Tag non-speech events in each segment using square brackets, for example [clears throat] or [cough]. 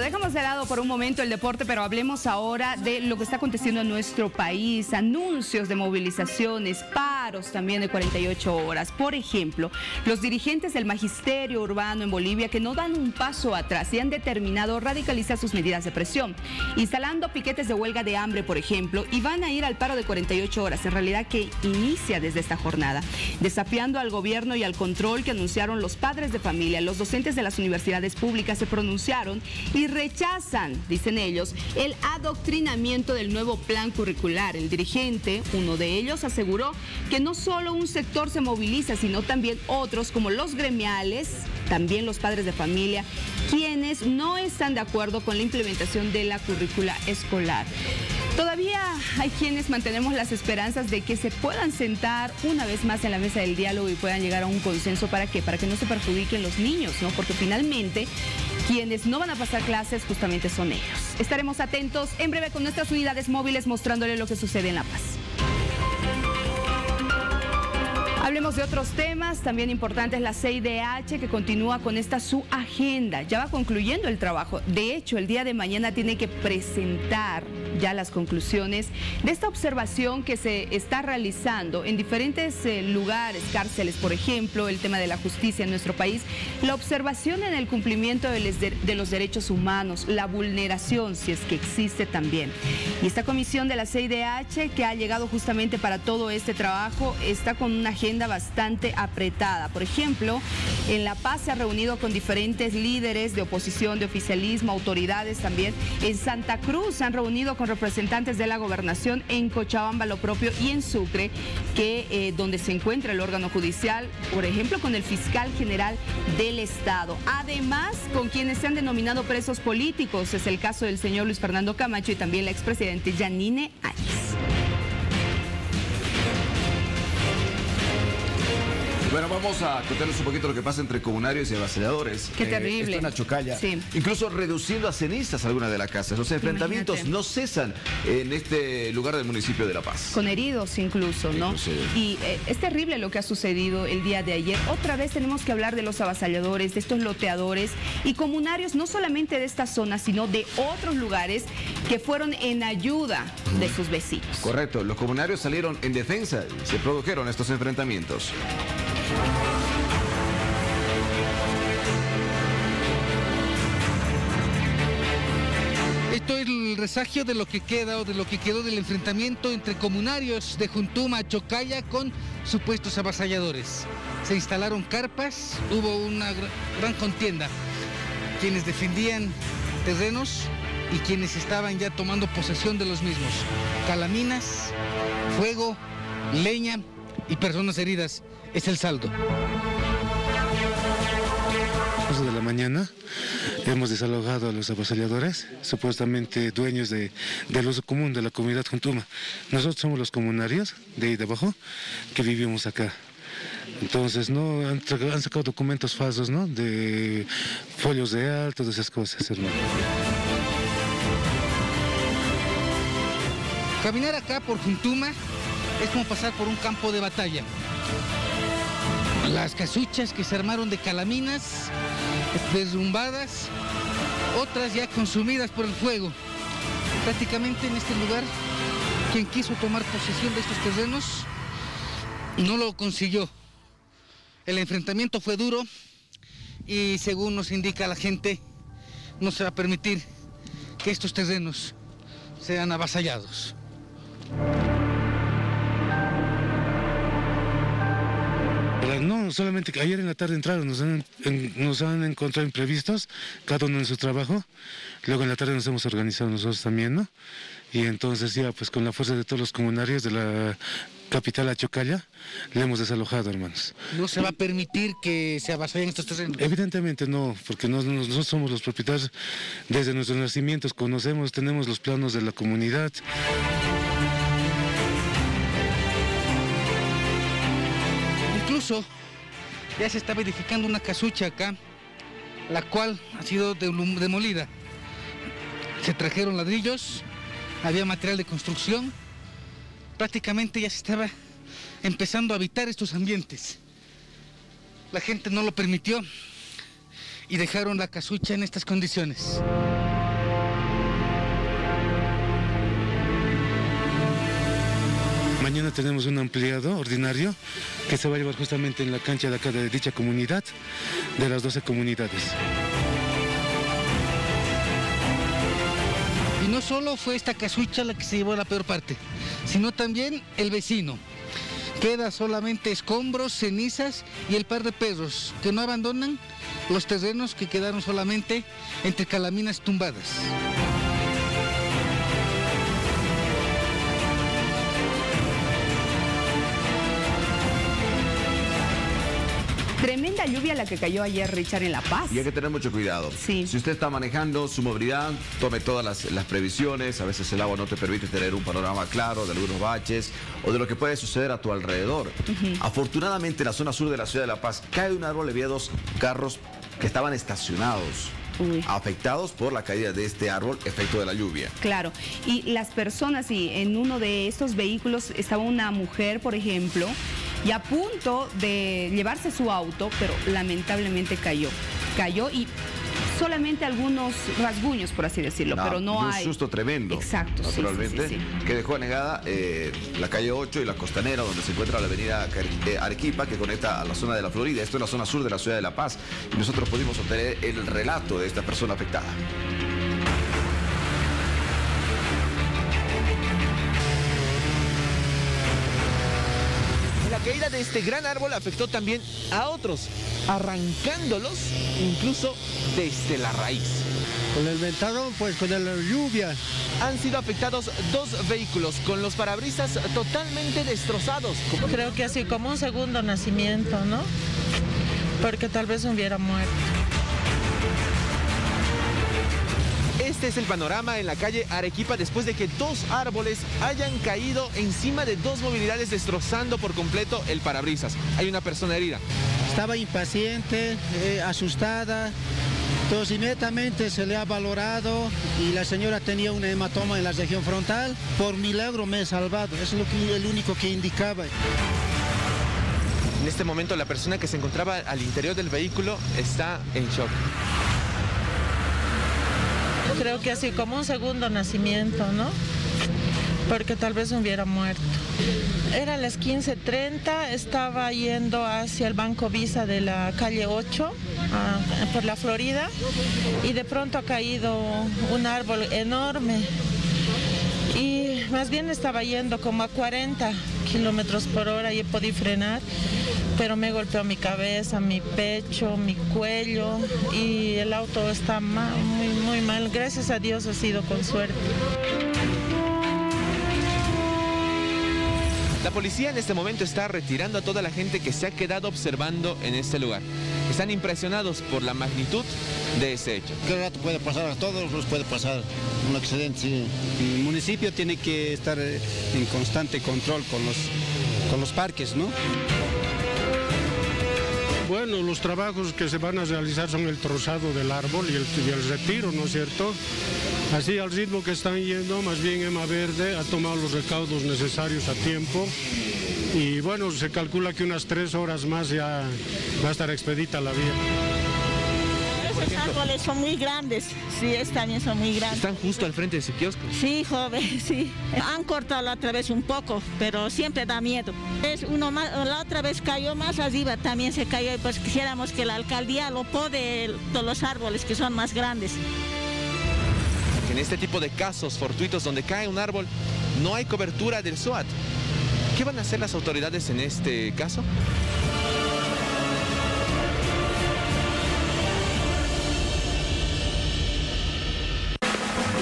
Dejamos de lado por un momento el deporte, pero hablemos ahora de lo que está aconteciendo en nuestro país. Anuncios de movilizaciones, paros también de 48 horas. Por ejemplo, los dirigentes del magisterio urbano en Bolivia que no dan un paso atrás y han determinado radicalizar sus medidas de presión, instalando piquetes de huelga de hambre, por ejemplo, y van a ir al paro de 48 horas, en realidad que inicia desde esta jornada, desafiando al gobierno y al control que anunciaron los padres de familia. Los docentes de las universidades públicas se pronunciaron y rechazan, dicen ellos, el adoctrinamiento del nuevo plan curricular. El dirigente, uno de ellos, aseguró que no solo un sector se moviliza, sino también otros como los gremiales, también los padres de familia, quienes no están de acuerdo con la implementación de la currícula escolar. Todavía hay quienes mantenemos las esperanzas de que se puedan sentar una vez más en la mesa del diálogo y puedan llegar a un consenso para qué, para que no se perjudiquen los niños, ¿no? Porque finalmente quienes no van a pasar clases justamente son ellos. Estaremos atentos en breve con nuestras unidades móviles mostrándole lo que sucede en La Paz. Hablemos de otros temas, también importantes, la CIDH que continúa con esta su agenda, ya va concluyendo el trabajo. De hecho, el día de mañana tiene que presentar ya las conclusiones de esta observación que se está realizando en diferentes eh, lugares, cárceles, por ejemplo, el tema de la justicia en nuestro país, la observación en el cumplimiento de los derechos humanos, la vulneración, si es que existe también. Y esta comisión de la CIDH que ha llegado justamente para todo este trabajo está con una agenda bastante apretada. Por ejemplo, en La Paz se ha reunido con diferentes líderes de oposición, de oficialismo, autoridades también. En Santa Cruz se han reunido con representantes de la gobernación, en Cochabamba lo propio y en Sucre, que eh, donde se encuentra el órgano judicial, por ejemplo, con el fiscal general del Estado. Además, con quienes se han denominado presos políticos, es el caso del señor Luis Fernando Camacho y también la expresidente Janine Áñez. Bueno, vamos a contarles un poquito lo que pasa entre comunarios y avasalladores. Qué eh, terrible. Esto en Chocalla. Sí. Incluso reduciendo a cenizas algunas de las casas. Los enfrentamientos no cesan en este lugar del municipio de La Paz. Con heridos incluso, ¿no? Y eh, es terrible lo que ha sucedido el día de ayer. Otra vez tenemos que hablar de los avasalladores, de estos loteadores y comunarios, no solamente de esta zona, sino de otros lugares que fueron en ayuda de sus vecinos. Correcto, los comunarios salieron en defensa y se produjeron estos enfrentamientos. Esto es el resagio de lo que queda o de lo que quedó del enfrentamiento entre comunarios de Juntuma, Chocaya con supuestos avasalladores. Se instalaron carpas, hubo una gran contienda. Quienes defendían terrenos y quienes estaban ya tomando posesión de los mismos. Calaminas, fuego, leña y personas heridas es el saldo. de la mañana hemos desalojado a los avasalladores, supuestamente dueños de, del uso común de la comunidad Juntuma. Nosotros somos los comunarios de ahí de abajo que vivimos acá. Entonces, no han, sacado documentos falsos, ¿no? De folios de alto, de esas cosas, hermano. Caminar acá por Juntuma es como pasar por un campo de batalla. Las casuchas que se armaron de calaminas, derrumbadas, otras ya consumidas por el fuego. Prácticamente en este lugar, quien quiso tomar posesión de estos terrenos no lo consiguió. El enfrentamiento fue duro y según nos indica la gente, no se va a permitir que estos terrenos sean avasallados. No, solamente que ayer en la tarde entraron, nos han, nos han encontrado imprevistos, cada uno en su trabajo. Luego en la tarde nos hemos organizado nosotros también, ¿no? Y entonces ya, pues con la fuerza de todos los comunarios de la capital Achocalla, le hemos desalojado, hermanos. ¿No se va a permitir que se avasallen estos terrenos? Evidentemente no, porque nosotros somos los propietarios desde nuestros nacimientos, conocemos, tenemos los planos de la comunidad. Ya se estaba edificando una casucha acá, la cual ha sido demolida. Se trajeron ladrillos, había material de construcción, prácticamente ya se estaba empezando a habitar estos ambientes. La gente no lo permitió y dejaron la casucha en estas condiciones. Tenemos un ampliado ordinario que se va a llevar justamente en la cancha de acá de dicha comunidad, de las 12 comunidades. Y no solo fue esta casucha la que se llevó la peor parte, sino también el vecino. Queda solamente escombros, cenizas y el par de perros que no abandonan los terrenos que quedaron solamente entre calaminas tumbadas. Tremenda lluvia la que cayó ayer, Richard, en La Paz. Y hay que tener mucho cuidado. Sí. Si usted está manejando su movilidad, tome todas las, previsiones. A veces el agua no te permite tener un panorama claro de algunos baches o de lo que puede suceder a tu alrededor. Afortunadamente, en la zona sur de la ciudad de La Paz, cae un árbol, había dos carros que estaban estacionados. Afectados por la caída de este árbol, efecto de la lluvia. Claro, y las personas, y en uno de estos vehículos estaba una mujer, por ejemplo, y a punto de llevarse su auto, pero lamentablemente cayó. Cayó y solamente algunos rasguños, por así decirlo, pero no un hay... Un susto tremendo. Exacto, naturalmente, sí, que dejó anegada eh, la calle 8 y la costanera, donde se encuentra la avenida eh, Arequipa, que conecta a la zona de la Florida. Esto es la zona sur de la ciudad de La Paz. Y nosotros pudimos obtener el relato de esta persona afectada. Caída de este gran árbol afectó también a otros, arrancándolos incluso desde la raíz. Con el ventado, pues con la lluvia. Han sido afectados dos vehículos con los parabrisas totalmente destrozados. Creo que así como un segundo nacimiento, ¿no? Porque tal vez hubiera muerto. Este es el panorama en la calle Arequipa después de que dos árboles hayan caído encima de dos movilidades destrozando por completo el parabrisas. Hay una persona herida. Estaba impaciente, eh, asustada, entonces inmediatamente se le ha valorado y la señora tenía un hematoma en la región frontal. Por milagro me he salvado, es lo que, el único que indicaba. En este momento la persona que se encontraba al interior del vehículo está en shock. Creo que así como un segundo nacimiento, ¿no? Porque tal vez hubiera muerto. Era las 15.30, estaba yendo hacia el Banco Visa de la calle 8, ah, por la Florida, y de pronto ha caído un árbol enorme. Y más bien estaba yendo como a 40 kilómetros por hora y podido frenar pero me golpeó mi cabeza, mi pecho, mi cuello y el auto está muy, muy mal. Gracias a Dios ha sido con suerte. La policía en este momento está retirando a toda la gente que se ha quedado observando en este lugar. Están impresionados por la magnitud de ese hecho. ¿Qué rato puede pasar? A todos los puede pasar un accidente, sí. El municipio tiene que estar en constante control con los, con los parques, ¿no? Bueno, los trabajos que se van a realizar son el trozado del árbol y el, retiro, ¿no es cierto? Así al ritmo que están yendo, más bien Ema Verde ha tomado los recaudos necesarios a tiempo y bueno, se calcula que unas tres horas más ya va a estar expedita la vía. Los árboles son muy grandes, sí, también son muy grandes. ¿Están justo al frente de ese kiosco? Sí, joven, [laughs] sí. Han cortado la otra vez un poco, pero siempre da miedo. Es uno más, la otra vez cayó más arriba, también se cayó y pues quisiéramos que la alcaldía lo pode todos los árboles que son más grandes. En este tipo de casos fortuitos donde cae un árbol, no hay cobertura del SOAT. ¿Qué van a hacer las autoridades en este caso?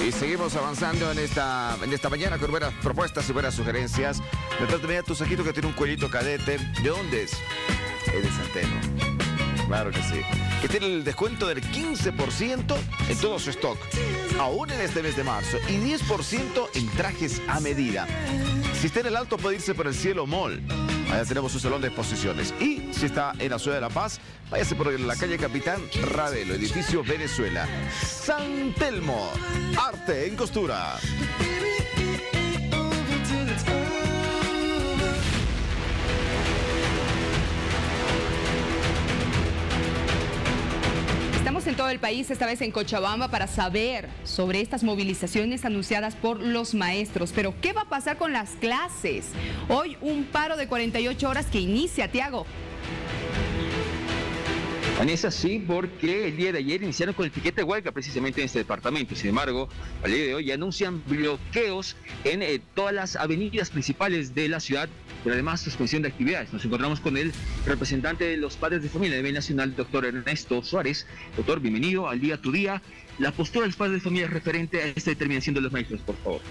Y seguimos avanzando en esta, en esta mañana con buenas propuestas y buenas sugerencias. Detrás de mí tu saquito que tiene un cuellito cadete. ¿De dónde es? Es de Santeno. Claro que sí. Que tiene el descuento del 15% en todo su stock. Aún en este mes de marzo. Y 10% en trajes a medida. Si está en el alto puede irse por el cielo mall. Allá tenemos un salón de exposiciones. Y si está en la ciudad de La Paz, váyase por la calle Capitán Ravelo, edificio Venezuela. San Telmo, arte en costura. Estamos en todo el país, esta vez en Cochabamba, para saber sobre estas movilizaciones anunciadas por los maestros. Pero, ¿qué va a pasar con las clases? Hoy un paro de 48 horas que inicia, Tiago. Vanessa, sí, porque el día de ayer iniciaron con el piquete de precisamente en este departamento. Sin embargo, al día de hoy anuncian bloqueos en eh, todas las avenidas principales de la ciudad, pero además suspensión de actividades. Nos encontramos con el representante de los padres de familia a nivel nacional, doctor Ernesto Suárez. Doctor, bienvenido al día tu día. La postura de los padres de familia referente a esta determinación de los maestros, por favor.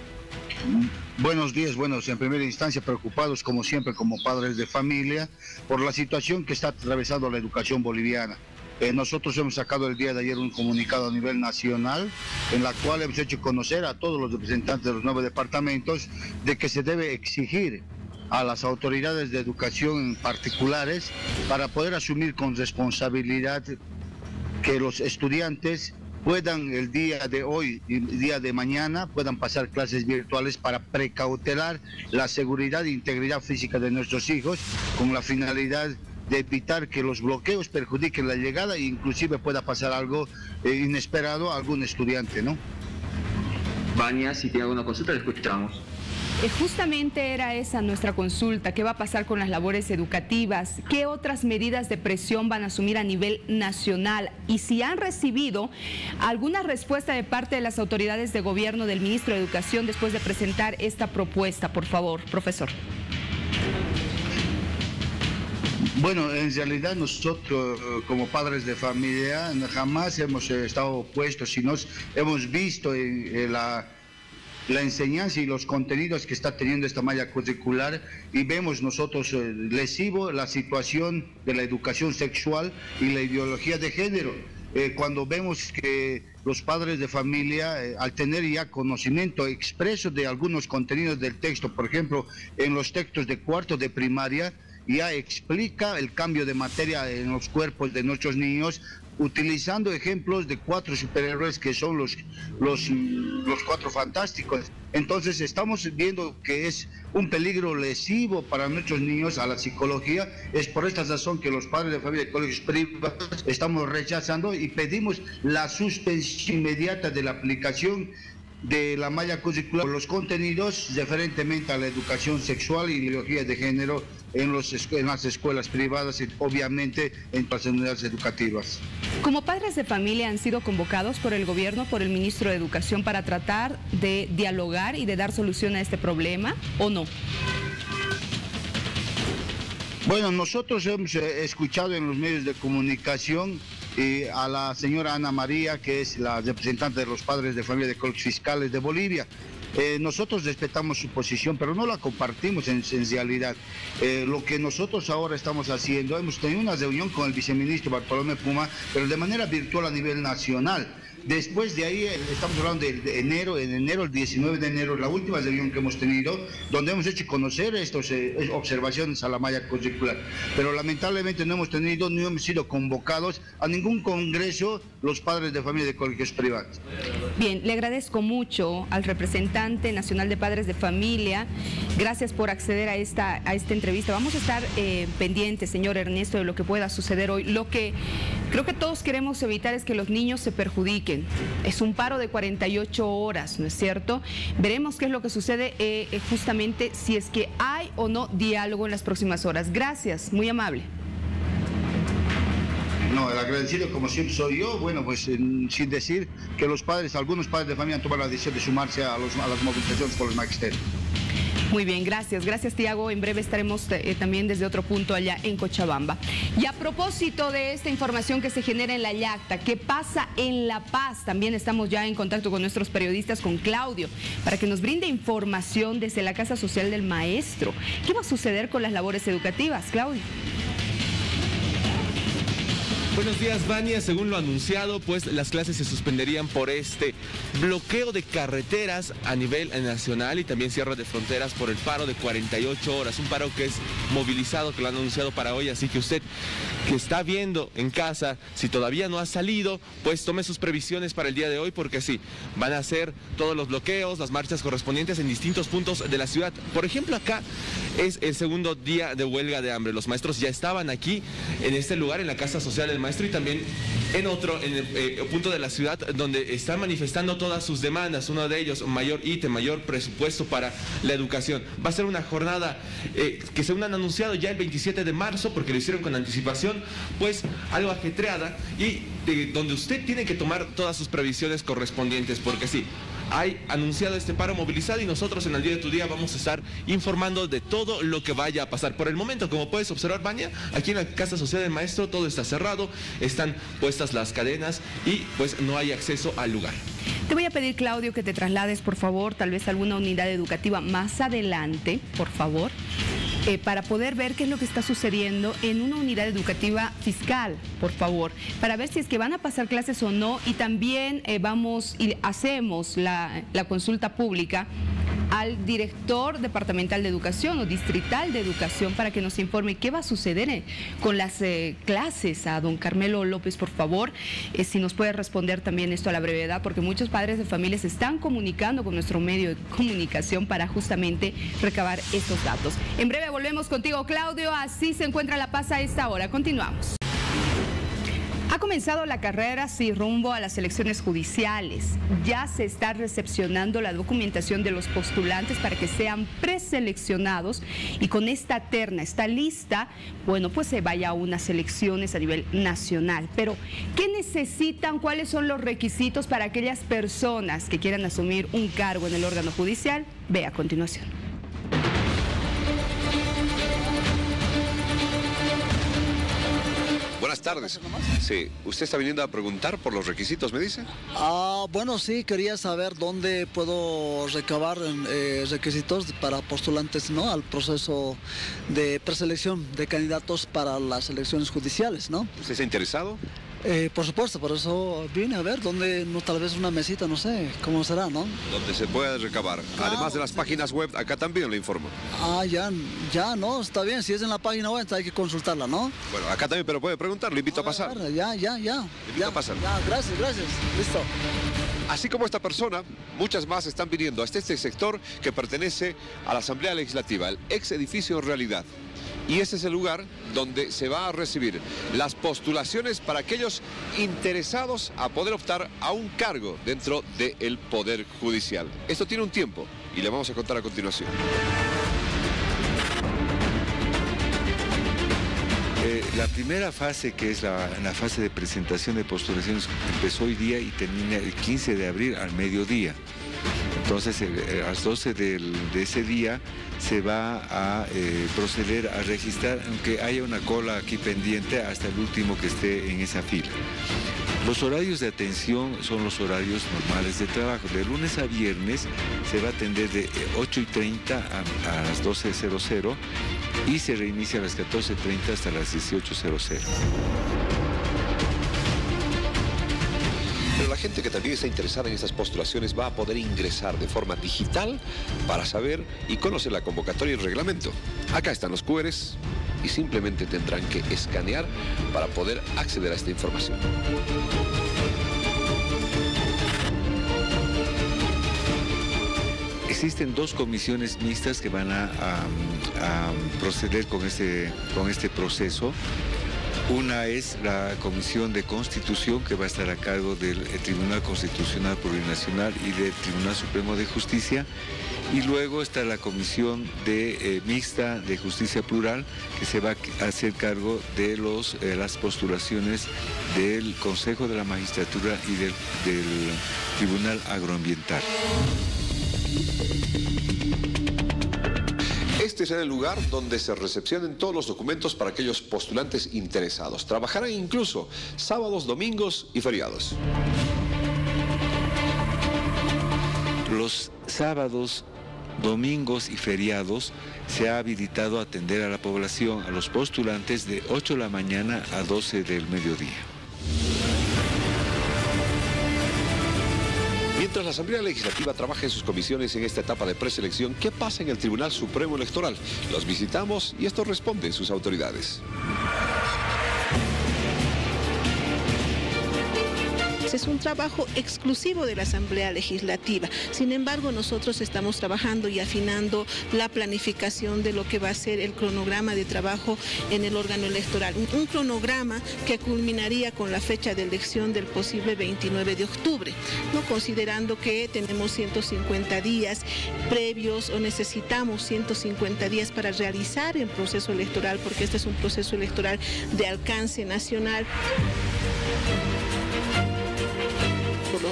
Buenos días, buenos, en primera instancia preocupados como siempre como padres de familia por la situación que está atravesando la educación boliviana. Eh, nosotros hemos sacado el día de ayer un comunicado a nivel nacional en la cual hemos hecho conocer a todos los representantes de los nueve departamentos de que se debe exigir a las autoridades de educación particulares para poder asumir con responsabilidad que los estudiantes puedan el día de hoy y el día de mañana puedan pasar clases virtuales para precautelar la seguridad e integridad física de nuestros hijos con la finalidad de evitar que los bloqueos perjudiquen la llegada e inclusive pueda pasar algo eh, inesperado a algún estudiante, ¿no? Si tiene alguna consulta, le escuchamos. Eh, justamente era esa nuestra consulta. ¿Qué va a pasar con las labores educativas? ¿Qué otras medidas de presión van a asumir a nivel nacional? Y si han recibido alguna respuesta de parte de las autoridades de gobierno del ministro de Educación después de presentar esta propuesta, por favor, profesor. Bueno, en realidad nosotros como padres de familia jamás hemos estado opuestos, sino hemos visto en la la enseñanza y los contenidos que está teniendo esta malla curricular y vemos nosotros eh, lesivo la situación de la educación sexual y la ideología de género. Eh, cuando vemos que los padres de familia, eh, al tener ya conocimiento expreso de algunos contenidos del texto, por ejemplo, en los textos de cuarto de primaria, ya explica el cambio de materia en los cuerpos de nuestros niños, utilizando ejemplos de cuatro superhéroes que son los, los, los cuatro fantásticos. Entonces estamos viendo que es un peligro lesivo para nuestros niños a la psicología. Es por esta razón que los padres de familia de colegios privados estamos rechazando y pedimos la suspensión inmediata de la aplicación de la malla curricular los contenidos referentemente a la educación sexual y ideología de género en, los, en las escuelas privadas y obviamente en las unidades educativas. Como padres de familia han sido convocados por el gobierno, por el ministro de Educación para tratar de dialogar y de dar solución a este problema o no? Bueno, nosotros hemos eh, escuchado en los medios de comunicación eh, a la señora Ana María, que es la representante de los padres de familia de colegios fiscales de Bolivia. Eh, nosotros respetamos su posición, pero no la compartimos en, realidad. Eh, lo que nosotros ahora estamos haciendo, hemos tenido una reunión con el viceministro Bartolomé Puma, pero de manera virtual a nivel nacional. Después de ahí, eh, estamos hablando de enero, en enero, el 19 de enero, la última reunión que hemos tenido, donde hemos hecho conocer estas eh, observaciones a la malla curricular. Pero lamentablemente no hemos tenido, ni hemos sido convocados a ningún congreso los padres de familia de colegios privados. Bien, le agradezco mucho al representante nacional de padres de familia. Gracias por acceder a esta, a esta entrevista. Vamos a estar eh, pendientes, señor Ernesto, de lo que pueda suceder hoy. Lo que creo que todos queremos evitar es que los niños se perjudiquen es un paro de 48 horas, ¿no es cierto? Veremos qué es lo que sucede eh, eh, justamente si es que hay o no diálogo en las próximas horas. Gracias, muy amable. No, el agradecido como siempre soy yo, bueno, pues sin decir que los padres, algunos padres de familia han tomado la decisión de sumarse a, las movilizaciones por el magisterio. Muy bien, gracias. Gracias, Tiago. En breve estaremos eh, también desde otro punto allá en Cochabamba. Y a propósito de esta información que se genera en la Yacta, ¿qué pasa en La Paz? También estamos ya en contacto con nuestros periodistas, con Claudio, para que nos brinde información desde la Casa Social del Maestro. ¿Qué va a suceder con las labores educativas, Claudio? Buenos días, Vania. Según lo anunciado, pues las clases se suspenderían por este bloqueo de carreteras a nivel nacional y también cierre de fronteras por el paro de 48 horas. Un paro que es movilizado, que lo han anunciado para hoy. Así que usted que está viendo en casa, si todavía no ha salido, pues tome sus previsiones para el día de hoy, porque sí, van a hacer todos los bloqueos, las marchas correspondientes en distintos puntos de la ciudad. Por ejemplo, acá es el segundo día de huelga de hambre. Los maestros ya estaban aquí, en este lugar, en la Casa Social del Maestro y también en otro, en el eh, punto de la ciudad donde están manifestando todas sus demandas. Uno de ellos, mayor ítem, mayor presupuesto para la educación. Va a ser una jornada eh, que según han anunciado ya el 27 de marzo, porque lo hicieron con anticipación, pues algo ajetreada y donde usted tiene que tomar todas sus previsiones correspondientes, porque sí, hay anunciado este paro movilizado y nosotros en el día de tu día vamos a estar informando de todo lo que vaya a pasar. Por el momento, como puedes observar, Baña, aquí en la Casa Social del Maestro todo está cerrado, están puestas las cadenas y pues no hay acceso al lugar. Te voy a pedir, Claudio, que te traslades, por favor, tal vez a alguna unidad educativa más adelante, por favor. Eh, para poder ver qué es lo que está sucediendo en una unidad educativa fiscal, por favor, para ver si es que van a pasar clases o no y también eh, vamos y hacemos la, la consulta pública al director departamental de educación o distrital de educación para que nos informe qué va a suceder eh, con las eh, clases. A don Carmelo López, por favor, eh, si nos puede responder también esto a la brevedad, porque muchos padres de familia se están comunicando con nuestro medio de comunicación para justamente recabar estos datos. En breve volvemos contigo, Claudio. Así se encuentra La Paz a esta hora. Continuamos. Ha comenzado la carrera sin rumbo a las elecciones judiciales. Ya se está recepcionando la documentación de los postulantes para que sean preseleccionados y con esta terna, esta lista, bueno, pues se vaya a unas elecciones a nivel nacional. Pero, ¿qué necesitan? ¿Cuáles son los requisitos para aquellas personas que quieran asumir un cargo en el órgano judicial? Ve a continuación. Buenas tardes. Sí, ¿usted está viniendo a preguntar por los requisitos, me dice? Ah, bueno, sí, quería saber dónde puedo recabar eh, requisitos para postulantes, ¿no? Al proceso de preselección de candidatos para las elecciones judiciales, ¿no? ¿Usted está interesado? Eh, por supuesto, por eso vine a ver dónde, no, tal vez una mesita, no sé, cómo será, ¿no? Donde se puede recabar. Además de las páginas web, acá también lo informo. Ah, ya, ya, no, está bien, si es en la página web, hay que consultarla, ¿no? Bueno, acá también, pero puede preguntar, lo invito a, pasar. ya, ya, ya. Le invito a pasar. Ya, gracias, gracias, listo. Así como esta persona, muchas más están viniendo hasta este sector que pertenece a la Asamblea Legislativa, el ex edificio en realidad. Y ese es el lugar donde se va a recibir las postulaciones para aquellos interesados a poder optar a un cargo dentro del Poder Judicial. Esto tiene un tiempo y le vamos a contar a continuación. Eh, la primera fase, que es la, la, fase de presentación de postulaciones, empezó hoy día y termina el 15 de abril al mediodía. Entonces, eh, a las 12 del, de ese día se va a eh, proceder a registrar, aunque haya una cola aquí pendiente hasta el último que esté en esa fila. Los horarios de atención son los horarios normales de trabajo. De lunes a viernes se va a atender de 8 y 30 a, a las 12.00 y se reinicia a las 14.30 hasta las 18.00. Pero la gente que también está interesada en estas postulaciones va a poder ingresar de forma digital para saber y conocer la convocatoria y el reglamento. Acá están los QRs y simplemente tendrán que escanear para poder acceder a esta información. Existen dos comisiones mixtas que van a, a, proceder con este, con este proceso. Una es la Comisión de Constitución que va a estar a cargo del Tribunal Constitucional Plurinacional y del Tribunal Supremo de Justicia. Y luego está la Comisión de, eh, Mixta de Justicia Plural que se va a hacer cargo de los, eh, las postulaciones del Consejo de la Magistratura y del Tribunal Agroambiental. Este será el lugar donde se recepcionen todos los documentos para aquellos postulantes interesados. Trabajarán incluso sábados, domingos y feriados. Los sábados, domingos y feriados se ha habilitado a atender a la población, a los postulantes de 8 de la mañana a 12 del mediodía. Mientras la Asamblea Legislativa trabaja en sus comisiones en esta etapa de preselección, ¿qué pasa en el Tribunal Supremo Electoral? Los visitamos y esto responden sus autoridades. Ese es un trabajo exclusivo de la Asamblea Legislativa. Sin embargo, nosotros estamos trabajando y afinando la planificación de lo que va a ser el cronograma de trabajo en el órgano electoral. Un cronograma que culminaría con la fecha de elección del posible 29 de octubre, ¿no? considerando que tenemos 150 días previos o necesitamos 150 días para realizar el proceso electoral, porque este es un proceso electoral de alcance nacional.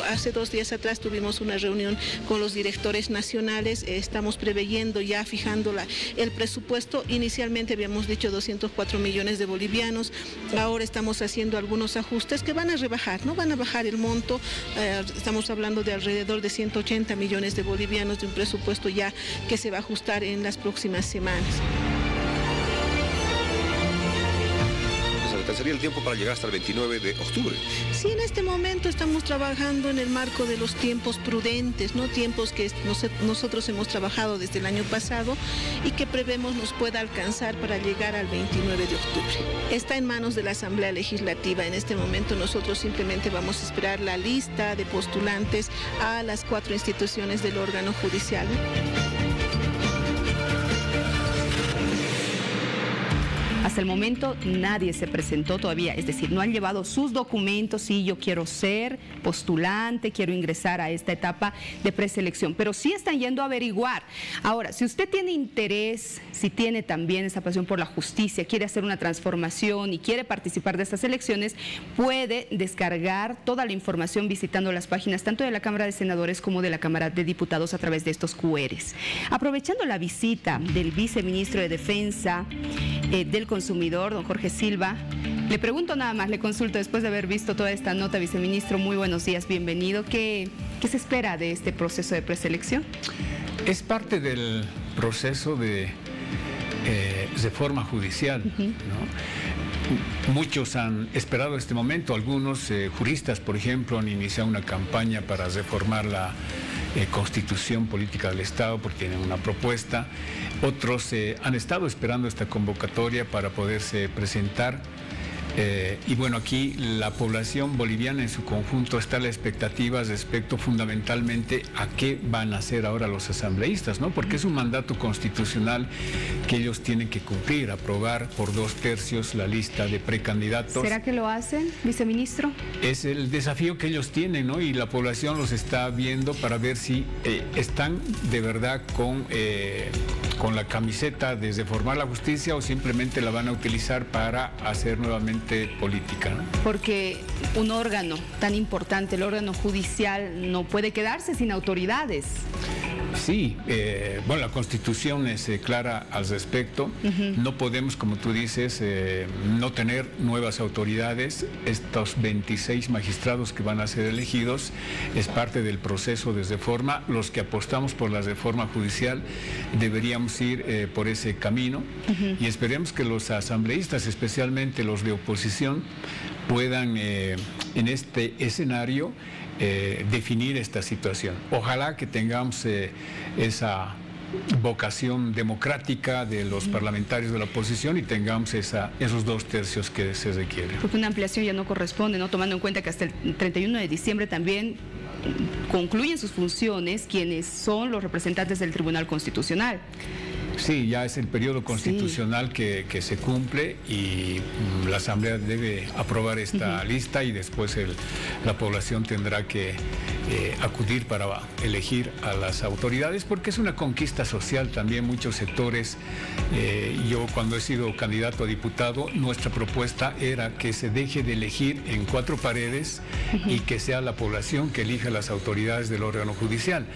Hace dos días atrás tuvimos una reunión con los directores nacionales, eh, estamos preveyendo ya fijando el presupuesto. Inicialmente habíamos dicho 204 millones de bolivianos, ahora estamos haciendo algunos ajustes que van a rebajar, ¿no? Van a bajar el monto, eh, estamos hablando de alrededor de 180 millones de bolivianos de un presupuesto ya que se va a ajustar en las próximas semanas. Alcanzaría el tiempo para llegar hasta el 29 de octubre. Sí, en este momento estamos trabajando en el marco de los tiempos prudentes, ¿no? Tiempos que nosotros hemos trabajado desde el año pasado y que prevemos nos pueda alcanzar para llegar al 29 de octubre. Está en manos de la Asamblea Legislativa. En este momento nosotros simplemente vamos a esperar la lista de postulantes a las cuatro instituciones del órgano judicial. Hasta el momento nadie se presentó todavía, es decir, no han llevado sus documentos, sí, yo quiero ser postulante, quiero ingresar a esta etapa de preselección, pero sí están yendo a averiguar. Ahora, si usted tiene interés, si tiene también esa pasión por la justicia, quiere hacer una transformación y quiere participar de estas elecciones, puede descargar toda la información visitando las páginas tanto de la Cámara de Senadores como de la Cámara de Diputados a través de estos QRs. Aprovechando la visita del viceministro de Defensa eh, del Consejo consumidor, don Jorge Silva. Le pregunto nada más, le consulto después de haber visto toda esta nota, viceministro, muy buenos días, bienvenido. ¿Qué, qué se espera de este proceso de preselección? Es parte del proceso de eh, reforma judicial. Muchos han esperado este momento, algunos eh, juristas, por ejemplo, han iniciado una campaña para reformar la eh, constitución política del Estado porque tienen una propuesta. Otros eh, han estado esperando esta convocatoria para poderse presentar eh, y bueno, aquí la población boliviana en su conjunto está a la expectativa respecto fundamentalmente a qué van a hacer ahora los asambleístas, ¿no? Porque es un mandato constitucional que ellos tienen que cumplir, aprobar por dos tercios la lista de precandidatos. ¿Será que lo hacen, viceministro? Es el desafío que ellos tienen, ¿no? Y la población los está viendo para ver si eh, están de verdad con, eh, con la camiseta desde formar la justicia o simplemente la van a utilizar para hacer nuevamente política. Porque un órgano tan importante, el órgano judicial, no puede quedarse sin autoridades. Sí, eh, bueno, la constitución es eh, clara al respecto. No podemos, como tú dices, eh, no tener nuevas autoridades. Estos 26 magistrados que van a ser elegidos es parte del proceso de reforma. Los que apostamos por la reforma judicial deberíamos ir por ese camino y esperemos que los asambleístas, especialmente los de oposición, puedan en este escenario eh, definir esta situación. Ojalá que tengamos eh, esa vocación democrática de los parlamentarios de la oposición y tengamos esa, esos dos tercios que se requieren. Porque una ampliación ya no corresponde, ¿no? tomando en cuenta que hasta el 31 de diciembre también concluyen sus funciones quienes son los representantes del Tribunal Constitucional. Sí, ya es el periodo constitucional que, se cumple y mm, la Asamblea debe aprobar esta lista y después la población tendrá que eh, acudir para elegir a las autoridades porque es una conquista social también muchos sectores. Eh, yo cuando he sido candidato a diputado, nuestra propuesta era que se deje de elegir en cuatro paredes y que sea la población que elija las autoridades del órgano judicial.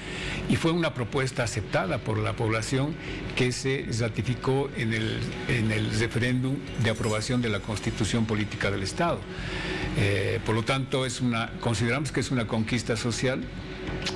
Y fue una propuesta aceptada por la población que se ratificó en el, en el referéndum de aprobación de la Constitución Política del Estado. Eh, por lo tanto, es una, consideramos que es una conquista social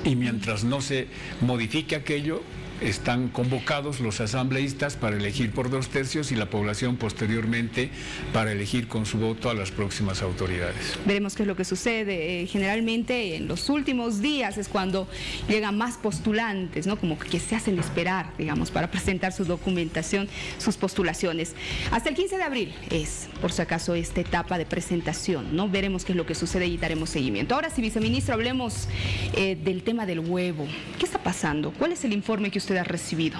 y mientras no se modifique aquello, están convocados los asambleístas para elegir por dos tercios y la población posteriormente para elegir con su voto a las próximas autoridades. Veremos qué es lo que sucede. Eh, generalmente en los últimos días es cuando llegan más postulantes, ¿no? Como que se hacen esperar, digamos, para presentar su documentación, sus postulaciones. Hasta el 15 de abril es, por si acaso, esta etapa de presentación, ¿no? Veremos qué es lo que sucede y daremos seguimiento. Ahora sí, viceministro, hablemos eh, del tema del huevo. ¿Qué está pasando? ¿Cuál es el informe que usted ha recibido?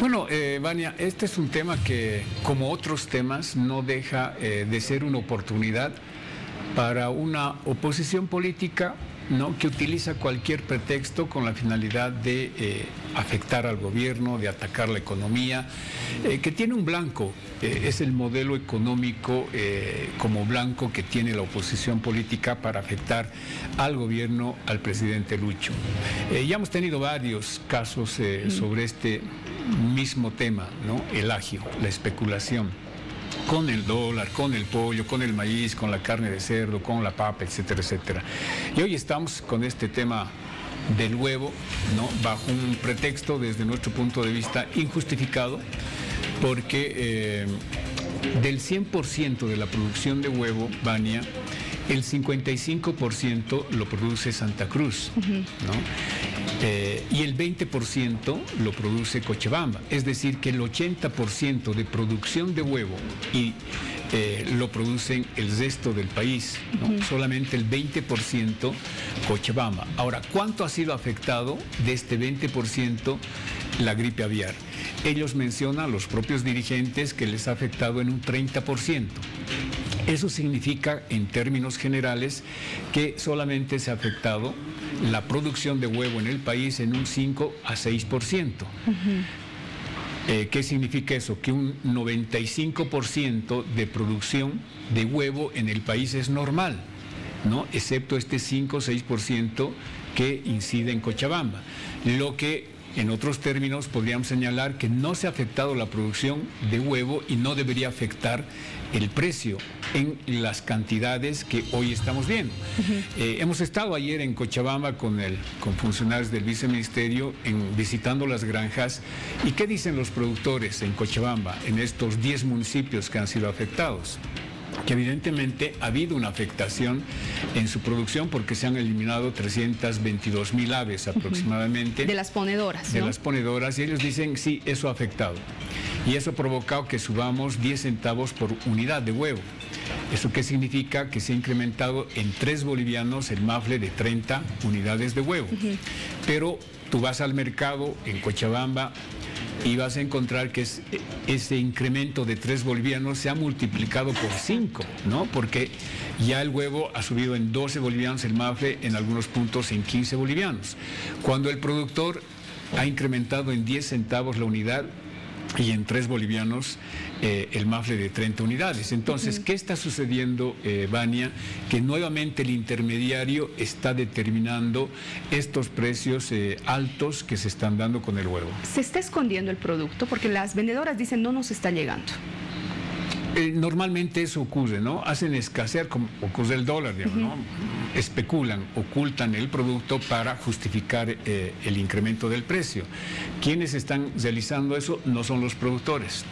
Bueno, eh, Vania, este es un tema que, como otros temas, no deja eh, de ser una oportunidad para una oposición política ¿no? que utiliza cualquier pretexto con la finalidad de eh, afectar al gobierno, de atacar la economía, eh, que tiene un blanco, eh, es el modelo económico como blanco que tiene la oposición política para afectar al gobierno, al presidente Lucho. ya hemos tenido varios casos sobre este mismo tema, ¿no? el agio, la especulación con el dólar, con el pollo, con el maíz, con la carne de cerdo, con la papa, etcétera, etcétera. Y hoy estamos con este tema del huevo, ¿no? bajo un pretexto desde nuestro punto de vista injustificado, porque eh, del 100% de la producción de huevo, Bania, el 55% lo produce Santa Cruz, eh, y el 20% lo produce Cochabamba. Es decir, que el 80% de producción de huevo y eh, lo producen el resto del país, solamente el 20% Cochabamba. Ahora, ¿cuánto ha sido afectado de este 20% la gripe aviar? Ellos mencionan, los propios dirigentes, que les ha afectado en un 30%. Eso significa, en términos generales, que solamente se ha afectado la producción de huevo en el país en un 5 a 6%. Eh, ¿Qué significa eso? Que un 95% de producción de huevo en el país es normal, ¿no? excepto este 5 o 6% que incide en Cochabamba. Lo que en otros términos, podríamos señalar que no se ha afectado la producción de huevo y no debería afectar el precio en las cantidades que hoy estamos viendo. Eh, hemos estado ayer en Cochabamba con, el, con funcionarios del viceministerio en, visitando las granjas. ¿Y qué dicen los productores en Cochabamba, en estos 10 municipios que han sido afectados? Que evidentemente ha habido una afectación en su producción porque se han eliminado 322 mil aves aproximadamente. De las ponedoras. De las ponedoras y ellos dicen sí, eso ha afectado. Y eso ha provocado que subamos 10 centavos por unidad de huevo. ¿Eso qué significa? Que se ha incrementado en 3 bolivianos el mafle de 30 unidades de huevo. Pero tú vas al mercado en Cochabamba y vas a encontrar que ese incremento de 3 bolivianos se ha multiplicado por 5, ¿no? Porque ya el huevo ha subido en 12 bolivianos, el mafle en algunos puntos en 15 bolivianos. Cuando el productor ha incrementado en 10 centavos la unidad, y en tres bolivianos eh, el mafle de 30 unidades. Entonces, ¿qué está sucediendo, eh, Vania? Que nuevamente el intermediario está determinando estos precios eh, altos que se están dando con el huevo. ¿Se está escondiendo el producto? Porque las vendedoras dicen no nos está llegando. Eh, normalmente eso ocurre, ¿no? Hacen escasear, como ocurre el dólar, digamos, ¿no? Especulan, ocultan el producto para justificar eh, el incremento del precio. Quienes están realizando eso no son los productores.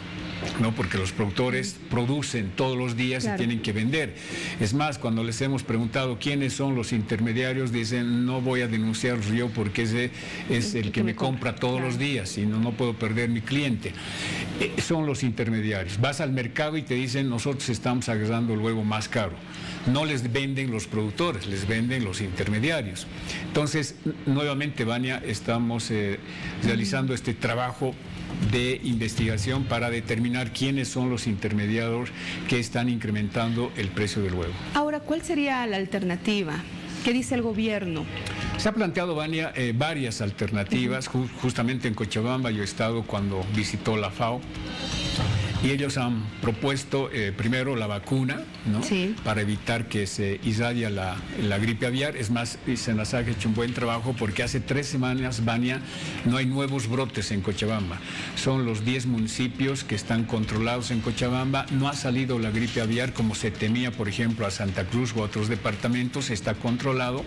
¿No? porque los productores producen todos los días y tienen que vender. Es más, cuando les hemos preguntado quiénes son los intermediarios, dicen, no voy a denunciar Río porque ese es el que me compra todos los días y no, no puedo perder mi cliente. Eh, son los intermediarios. Vas al mercado y te dicen, nosotros estamos agarrando el huevo más caro. No les venden los productores, les venden los intermediarios. Entonces, nuevamente, Vania, estamos eh, realizando este trabajo de investigación para determinar quiénes son los intermediarios que están incrementando el precio del huevo. Ahora, ¿cuál sería la alternativa? ¿Qué dice el gobierno? Se ha planteado Vania, eh, varias alternativas. justamente en Cochabamba yo he estado cuando visitó la FAO y ellos han propuesto eh, primero la vacuna, ¿no? Para evitar que se irradia la, gripe aviar. Es más, Senasac ha hecho un buen trabajo porque hace tres semanas, Bania, no hay nuevos brotes en Cochabamba. Son los 10 municipios que están controlados en Cochabamba. No ha salido la gripe aviar como se temía, por ejemplo, a Santa Cruz u otros departamentos. Está controlado.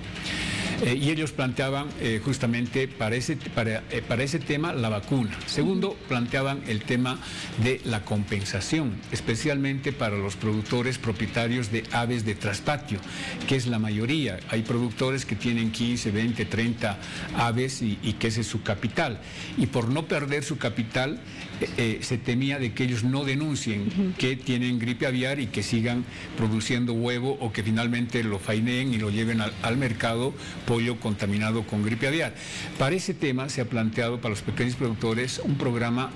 Eh, y ellos planteaban eh, justamente para ese, para, para ese tema la vacuna. Segundo, planteaban el tema de la compensación, especialmente para los productores propietarios de aves de traspatio, que es la mayoría. Hay productores que tienen 15, 20, 30 aves y, y que ese es su capital. Y por no perder su capital, eh, se temía de que ellos no denuncien que tienen gripe aviar y que sigan produciendo huevo o que finalmente lo faineen y lo lleven al, al mercado pollo contaminado con gripe aviar. Para ese tema se ha planteado para los pequeños productores un programa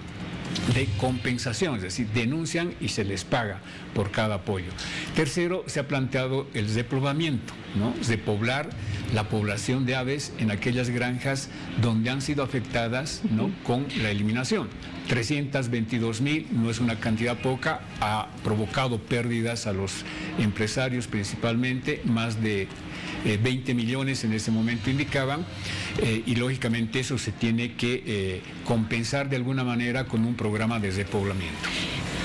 de compensación, es decir, denuncian y se les paga por cada pollo. Tercero, se ha planteado el depoblamiento, ¿no? de poblar la población de aves en aquellas granjas donde han sido afectadas ¿no? con la eliminación. 322 mil no es una cantidad poca, ha provocado pérdidas a los empresarios principalmente, más de 20 eh, millones en ese momento indicaban, eh, y lógicamente eso se tiene que eh, compensar de alguna manera con un programa de repoblamiento.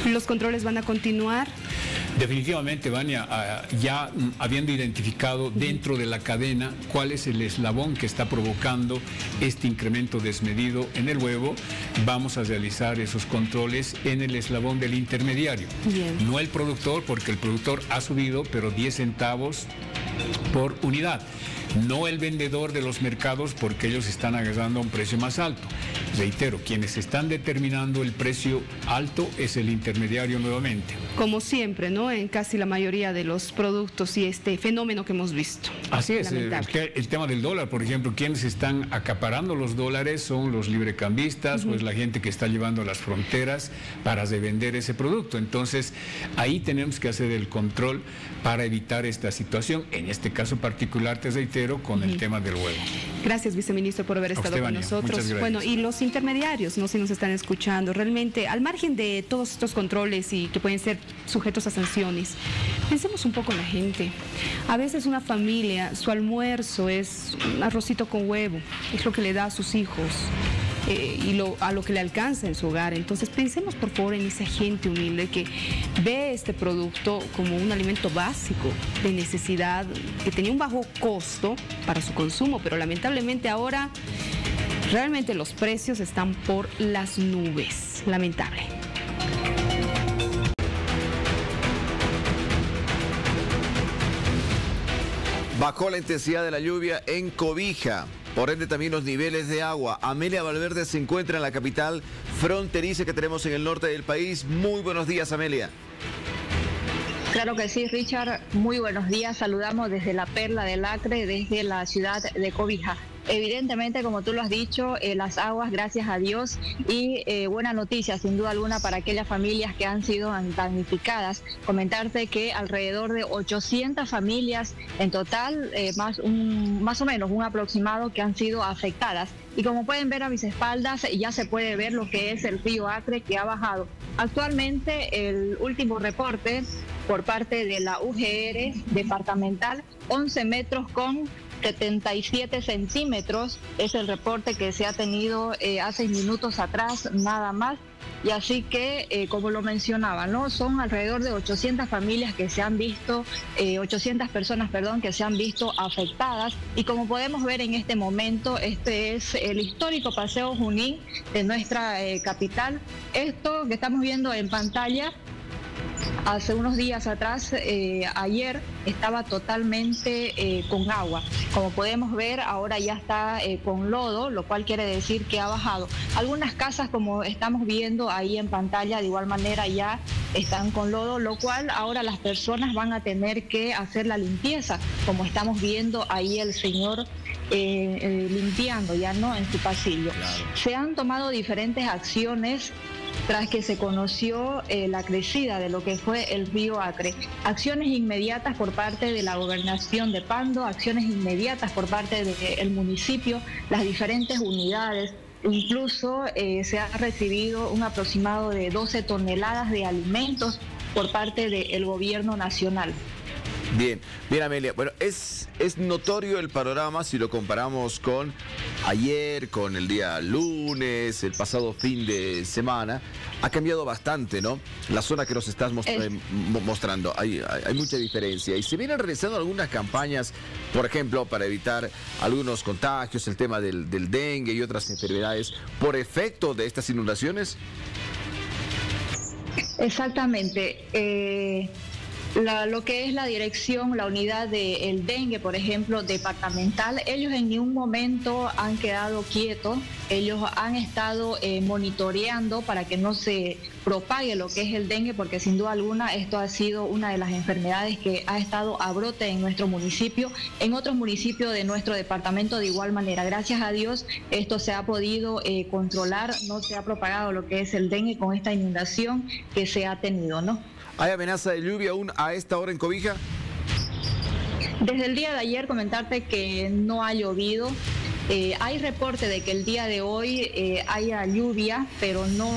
¿Los controles van a continuar? Definitivamente, Vania, ya mm, habiendo identificado dentro de la cadena cuál es el eslabón que está provocando este incremento desmedido en el huevo, vamos a realizar esos controles en el eslabón del intermediario. No el productor, porque el productor ha subido, pero 10 centavos por unidad no el vendedor de los mercados porque ellos están agarrando un precio más alto. Reitero, quienes están determinando el precio alto es el intermediario nuevamente. Como siempre, ¿no? En casi la mayoría de los productos y este fenómeno que hemos visto. Así es, el, el, tema del dólar, por ejemplo, quienes están acaparando los dólares son los librecambistas o es la gente que está llevando las fronteras para revender ese producto. Entonces, ahí tenemos que hacer el control para evitar esta situación. En este caso particular, te reitero, con el tema del huevo. Gracias, viceministro, por haber estado con nosotros. Bueno, y los intermediarios, no sé si nos están escuchando, realmente, al margen de todos estos controles y que pueden ser sujetos a sanciones, pensemos un poco en la gente. A veces una familia, su almuerzo es un arrocito con huevo, es lo que le da a sus hijos. Eh, y a lo que le alcanza en su hogar. Entonces pensemos por favor en esa gente humilde que ve este producto como un alimento básico de necesidad, que tenía un bajo costo para su consumo, pero lamentablemente ahora realmente los precios están por las nubes. Lamentable. Bajó la intensidad de la lluvia en Cobija. Por ende también los niveles de agua. Amelia Valverde se encuentra en la capital fronteriza que tenemos en el norte del país. Muy buenos días, Amelia. Claro que sí, Richard. Muy buenos días. Saludamos desde la Perla del Acre, desde la ciudad de Cobija. Evidentemente, como tú lo has dicho, eh, las aguas, gracias a Dios, y eh, buena noticia, sin duda alguna, para aquellas familias que han sido damnificadas. Comentarte que alrededor de 800 familias en total, eh, más, un, más o menos un aproximado, que han sido afectadas. Y como pueden ver a mis espaldas, ya se puede ver lo que es el río Acre que ha bajado. Actualmente, el último reporte por parte de la UGR departamental, 11 metros con 77 centímetros es el reporte que se ha tenido eh, hace minutos atrás, nada más. Y así que, eh, como lo mencionaba, ¿no? Son alrededor de 800 familias que se han visto, 800 eh, personas, perdón, que se han visto afectadas. Y como podemos ver en este momento, este es el histórico Paseo Junín de nuestra capital. Esto que estamos viendo en pantalla hace unos días atrás, eh, ayer, estaba totalmente eh, con agua. Como podemos ver, ahora ya está eh, con lodo, lo cual quiere decir que ha bajado. Algunas casas, como estamos viendo ahí en pantalla, de igual manera ya están con lodo, lo cual ahora las personas van a tener que hacer la limpieza, como estamos viendo ahí el señor limpiando ya no en su pasillo. Se han tomado diferentes acciones tras que se conoció eh, la crecida de lo que fue el río Acre. Acciones inmediatas por parte de la gobernación de Pando, acciones inmediatas por parte del municipio, las diferentes unidades. Incluso eh, se ha recibido un aproximado de 12 toneladas de alimentos por parte del gobierno nacional. Bien, bien Amelia. Bueno, es, es notorio el panorama si lo comparamos con ayer, con el día lunes, el pasado fin de semana. Ha cambiado bastante, ¿no? La zona que nos estás mostrando, hay, hay, mucha diferencia. Y se vienen realizando algunas campañas, por ejemplo, para evitar algunos contagios, el tema del, del dengue y otras enfermedades, por efecto de estas inundaciones. Exactamente. Eh, lo que es la dirección, la unidad del dengue, por ejemplo, departamental, ellos en ningún momento han quedado quietos, ellos han estado eh, monitoreando para que no se propague lo que es el dengue, porque sin duda alguna esto ha sido una de las enfermedades que ha estado a brote en nuestro municipio, en otros municipios de nuestro departamento de igual manera. Gracias a Dios esto se ha podido eh, controlar, no se ha propagado lo que es el dengue con esta inundación que se ha tenido, ¿no? ¿Hay amenaza de lluvia aún a esta hora en Cobija? Desde el día de ayer comentarte que no ha llovido. Eh, hay reporte de que el día de hoy eh, haya lluvia, pero no,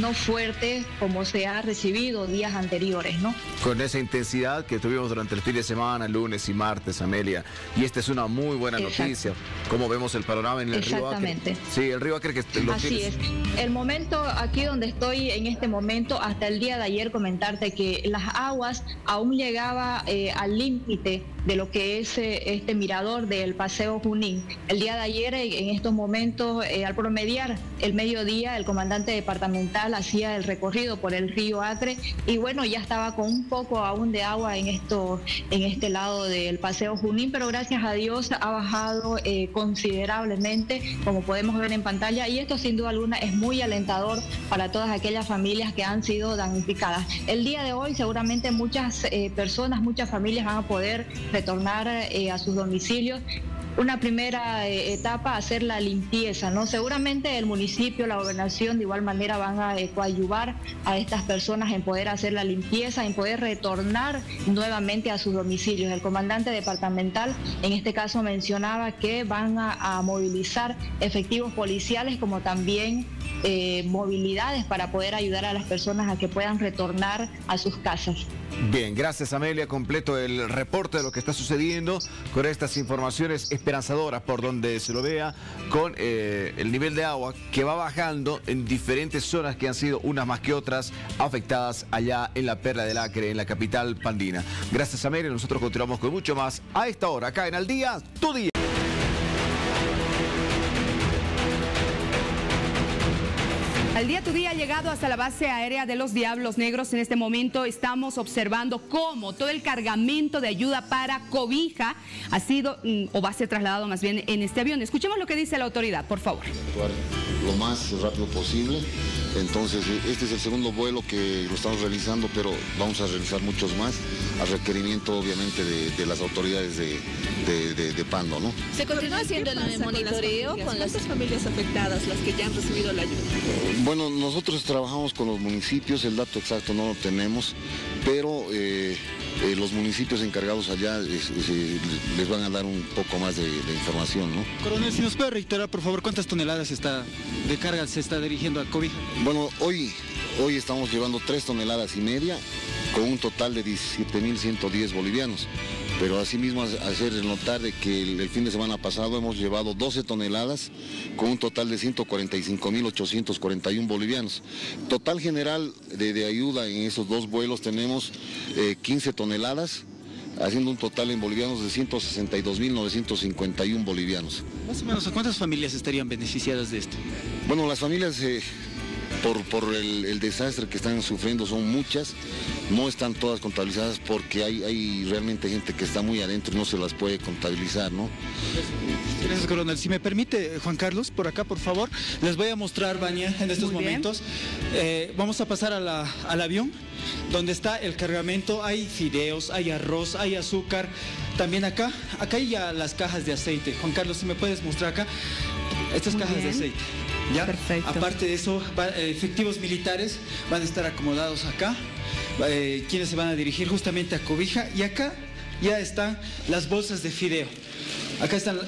no fuerte como se ha recibido días anteriores, ¿no? Con esa intensidad que tuvimos durante el fin de semana, lunes y martes, Amelia. Y esta es una muy buena noticia. Como vemos el panorama en el río Acre. Sí, el río Acre que lo Así es. El momento aquí donde estoy en este momento, hasta el día de ayer comentarte que las aguas aún llegaba eh, al límite de lo que es este mirador del Paseo Junín. El día de ayer, en estos momentos, eh, al promediar el mediodía, el comandante departamental hacía el recorrido por el río Acre y bueno, ya estaba con un poco aún de agua en, esto, en este lado del Paseo Junín, pero gracias a Dios ha bajado eh, considerablemente, como podemos ver en pantalla, y esto sin duda alguna es muy alentador para todas aquellas familias que han sido damnificadas. El día de hoy seguramente muchas eh, personas, muchas familias van a poder retornar a sus domicilios una primera eh, etapa hacer la limpieza, ¿no? Seguramente el municipio, la gobernación de igual manera van a eh, coadyuvar a estas personas en poder hacer la limpieza, en poder retornar nuevamente a sus domicilios. El comandante departamental en este caso mencionaba que van a, movilizar efectivos policiales como también eh, movilidades para poder ayudar a las personas a que puedan retornar a sus casas. Bien, gracias Amelia. Completo el reporte de lo que está sucediendo con estas informaciones esperanzadoras por donde se lo vea, con eh, el nivel de agua que va bajando en diferentes zonas que han sido unas más que otras afectadas allá en la Perla del Acre, en la capital pandina. Gracias Amelia, nosotros continuamos con mucho más a esta hora, acá en Al Día, tu día. Hasta la base aérea de los Diablos Negros. En este momento estamos observando cómo todo el cargamento de ayuda para cobija ha sido mm, o va a ser trasladado más bien en este avión. Escuchemos lo que dice la autoridad, por favor. Lo más rápido posible. Entonces, este es el segundo vuelo que lo estamos realizando, pero vamos a realizar muchos más, a requerimiento obviamente de, las autoridades de, Pando, ¿no? ¿Se continúa haciendo el monitoreo con las, familias afectadas, las que ya han recibido la ayuda? Bueno, nosotros trabajamos con los municipios, el dato exacto no lo tenemos, pero eh, eh, los municipios encargados allá les van a dar un poco más de, información, ¿no? Coronel, si nos puede reiterar, por favor, ¿cuántas toneladas está, de carga se está dirigiendo a COVID? Bueno, hoy, hoy estamos llevando tres toneladas y media con un total de 17.110 bolivianos pero asimismo hacer notar de que el, fin de semana pasado hemos llevado 12 toneladas con un total de 145.841 bolivianos. Total general de, ayuda en esos dos vuelos tenemos 15 eh, toneladas haciendo un total en bolivianos de 162.951 bolivianos. Más o menos, ¿cuántas familias estarían beneficiadas de esto? Bueno, las familias eh, por, el, desastre que están sufriendo son muchas, no están todas contabilizadas porque hay, hay realmente gente que está muy adentro y no se las puede contabilizar, ¿no? Gracias, coronel. Si me permite, Juan Carlos, por acá, por favor, les voy a mostrar, Baña, en estos momentos. Eh, vamos a pasar al avión, donde está el cargamento. Hay fideos, hay arroz, hay azúcar. También acá, acá hay ya las cajas de aceite. Juan Carlos, si me puedes mostrar acá, estas cajas de aceite. ¿Ya? Perfecto. Aparte de eso, eh, efectivos militares van a estar acomodados acá, eh, quienes se van a dirigir justamente a Cobija y acá ya están las bolsas de fideo. Acá están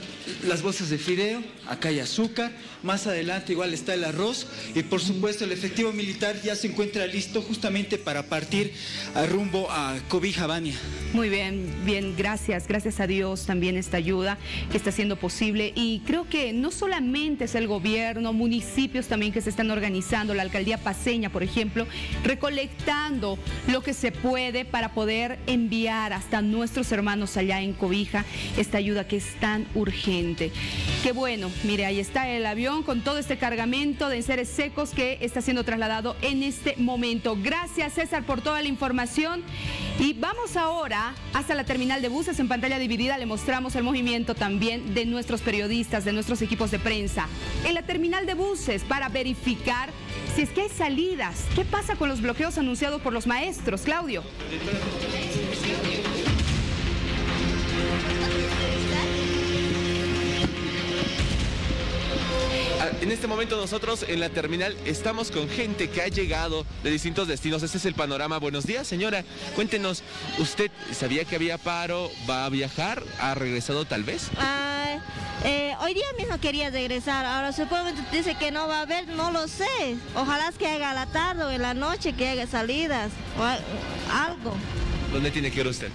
las bolsas de fideo, acá hay azúcar, más adelante igual está el arroz y por supuesto el efectivo militar ya se encuentra listo justamente para partir a rumbo a Cobija, Bania. Muy bien, bien, gracias, gracias a Dios también esta ayuda que está siendo posible y creo que no solamente es el gobierno, municipios también que se están organizando, la alcaldía paseña, por ejemplo, recolectando lo que se puede para poder enviar hasta nuestros hermanos allá en Cobija esta ayuda que es tan urgente. Qué bueno, mire, ahí está el avión con todo este cargamento de enseres secos que está siendo trasladado en este momento. Gracias César por toda la información y vamos ahora hasta la terminal de buses en pantalla dividida. Le mostramos el movimiento también de nuestros periodistas, de nuestros equipos de prensa. En la terminal de buses para verificar si es que hay salidas. ¿Qué pasa con los bloqueos anunciados por los maestros, Claudio? En este momento nosotros en la terminal estamos con gente que ha llegado de distintos destinos. Este es el panorama. Buenos días, señora. Cuéntenos, ¿usted sabía que había paro? ¿Va a viajar? ¿Ha regresado tal vez? Ah, eh, hoy día mismo quería regresar, ahora supuestamente dice que no va a haber, no lo sé. Ojalá es que haga la tarde o en la noche, que haga salidas o al- algo ¿Dónde tiene que ir usted?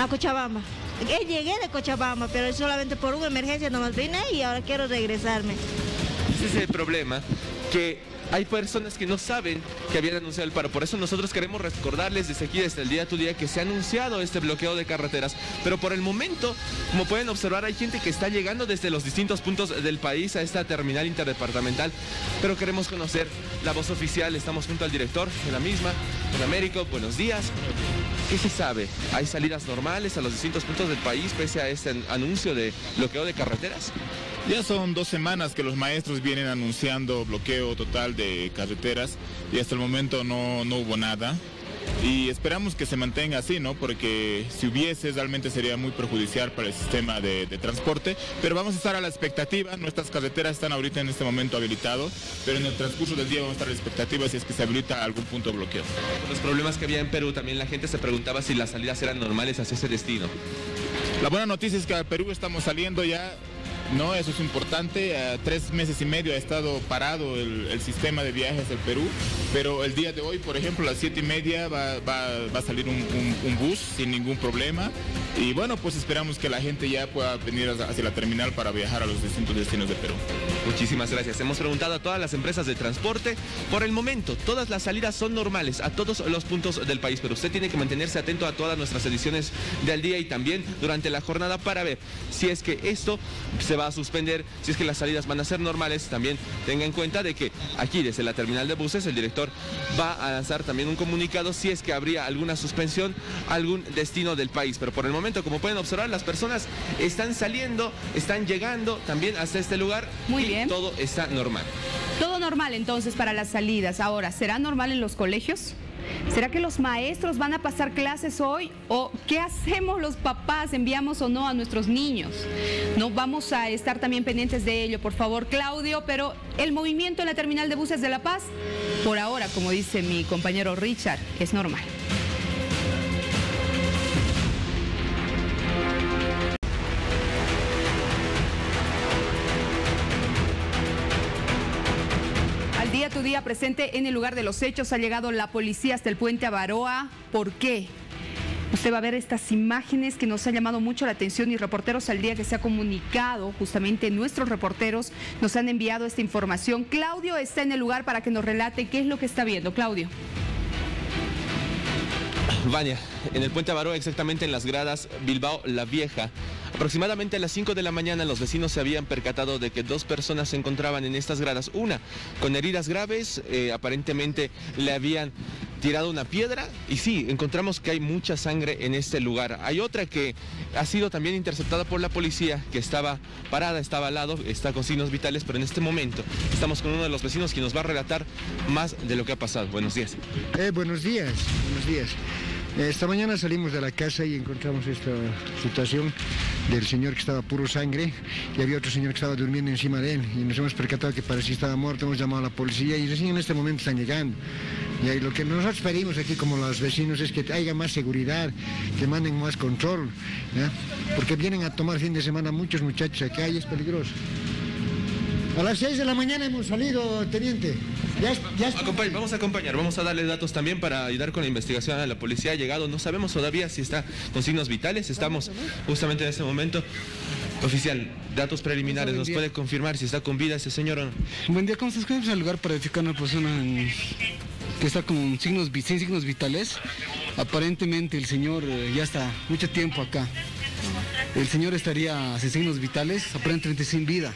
a Cochabamba. Eh, Llegué de Cochabamba, pero solamente por una emergencia nomás vine y ahora quiero regresarme. Ese es el problema, que hay personas que no saben que habían anunciado el paro. Por eso nosotros queremos recordarles desde aquí, desde el día a tu día, que se ha anunciado este bloqueo de carreteras. Pero por el momento, como pueden observar, hay gente que está llegando desde los distintos puntos del país a esta terminal interdepartamental. Pero queremos conocer la voz oficial. Estamos junto al director de la misma, don Américo. Buenos días. ¿Qué se sabe? ¿Hay salidas normales a los distintos puntos del país pese a este an- anuncio de bloqueo de carreteras? Ya son dos semanas que los maestros vienen anunciando bloqueo total de carreteras y hasta el momento no, no hubo nada. Y esperamos que se mantenga así, ¿no? Porque si hubiese realmente sería muy perjudicial para el sistema de, de transporte. Pero vamos a estar a la expectativa. Nuestras carreteras están ahorita en este momento habilitados, pero en el transcurso del día vamos a estar a la expectativa si es que se habilita algún punto de bloqueo. Los problemas que había en Perú, también la gente se preguntaba si las salidas eran normales hacia ese destino. La buena noticia es que a Perú estamos saliendo ya, ¿no? Eso es importante. Tres meses y medio ha estado parado el, sistema de viajes del Perú, pero el día de hoy, por ejemplo, a las siete y media va, a salir un, un- un bus sin ningún problema. Y bueno, pues esperamos que la gente ya pueda venir hacia la terminal para viajar a los distintos destinos de Perú. Muchísimas gracias. Hemos preguntado a todas las empresas de transporte. Por el momento, todas las salidas son normales a todos los puntos del país, pero usted tiene que mantenerse atento a todas nuestras ediciones del día y también durante la jornada para ver si es que esto se va a suspender, si es que las salidas van a ser normales. También tenga en cuenta de que aquí desde la terminal de buses el director va a lanzar también un comunicado si es que habría alguna suspensión a algún destino del país. Pero por el momento, como pueden observar, las personas están saliendo, están llegando también hasta este lugar Muy y bien. todo está normal. Todo normal entonces para las salidas. Ahora, ¿será normal en los colegios? ¿Será que los maestros van a pasar clases hoy? ¿O qué hacemos los papás? ¿Enviamos o no a nuestros niños? No vamos a estar también pendientes de ello, por favor, Claudio, pero el movimiento en la terminal de buses de La Paz, por ahora, como dice mi compañero Richard, es normal. Día presente en el lugar de los hechos ha llegado la policía hasta el puente Avaroa. ¿Por qué? Usted va a ver estas imágenes que nos ha llamado mucho la atención y reporteros al día que se ha comunicado, justamente nuestros reporteros nos han enviado esta información. Claudio está en el lugar para que nos relate qué es lo que está viendo. Claudio. Vania, en el puente Avaroa, exactamente en las gradas Bilbao La Vieja. Aproximadamente a las 5 de la mañana los vecinos se habían percatado de que dos personas se encontraban en estas gradas. Una con heridas graves, eh, aparentemente le habían tirado una piedra y sí, encontramos que hay mucha sangre en este lugar. Hay otra que ha sido también interceptada por la policía, que estaba parada, estaba al lado, está con signos vitales, pero en este momento estamos con uno de los vecinos que nos va a relatar más de lo que ha pasado. Buenos días. Eh, buenos días, buenos días. Esta mañana salimos de la casa y encontramos esta situación del señor que estaba puro sangre y había otro señor que estaba durmiendo encima de él y nos hemos percatado que parecía estaba muerto, hemos llamado a la policía y recién en este momento están llegando. Y lo que nosotros pedimos aquí como los vecinos es que haya más seguridad, que manden más control, porque vienen a tomar fin de semana muchos muchachos acá y es peligroso. A las 6 de la mañana hemos salido, teniente. vamos a acompañar, vamos a darle datos también para ayudar con la investigación a la policía. Ha llegado, no sabemos todavía si está con signos vitales, estamos justamente en este momento. Oficial, datos preliminares, ¿nos puede confirmar si está con vida ese señor o no? Buen día, ¿cómo estás? ¿Cómo al lugar para identificar a una persona que está con signos, sin signos vitales? Aparentemente el señor eh, ya está mucho tiempo acá. El señor estaría sin signos vitales, aparentemente sin vida.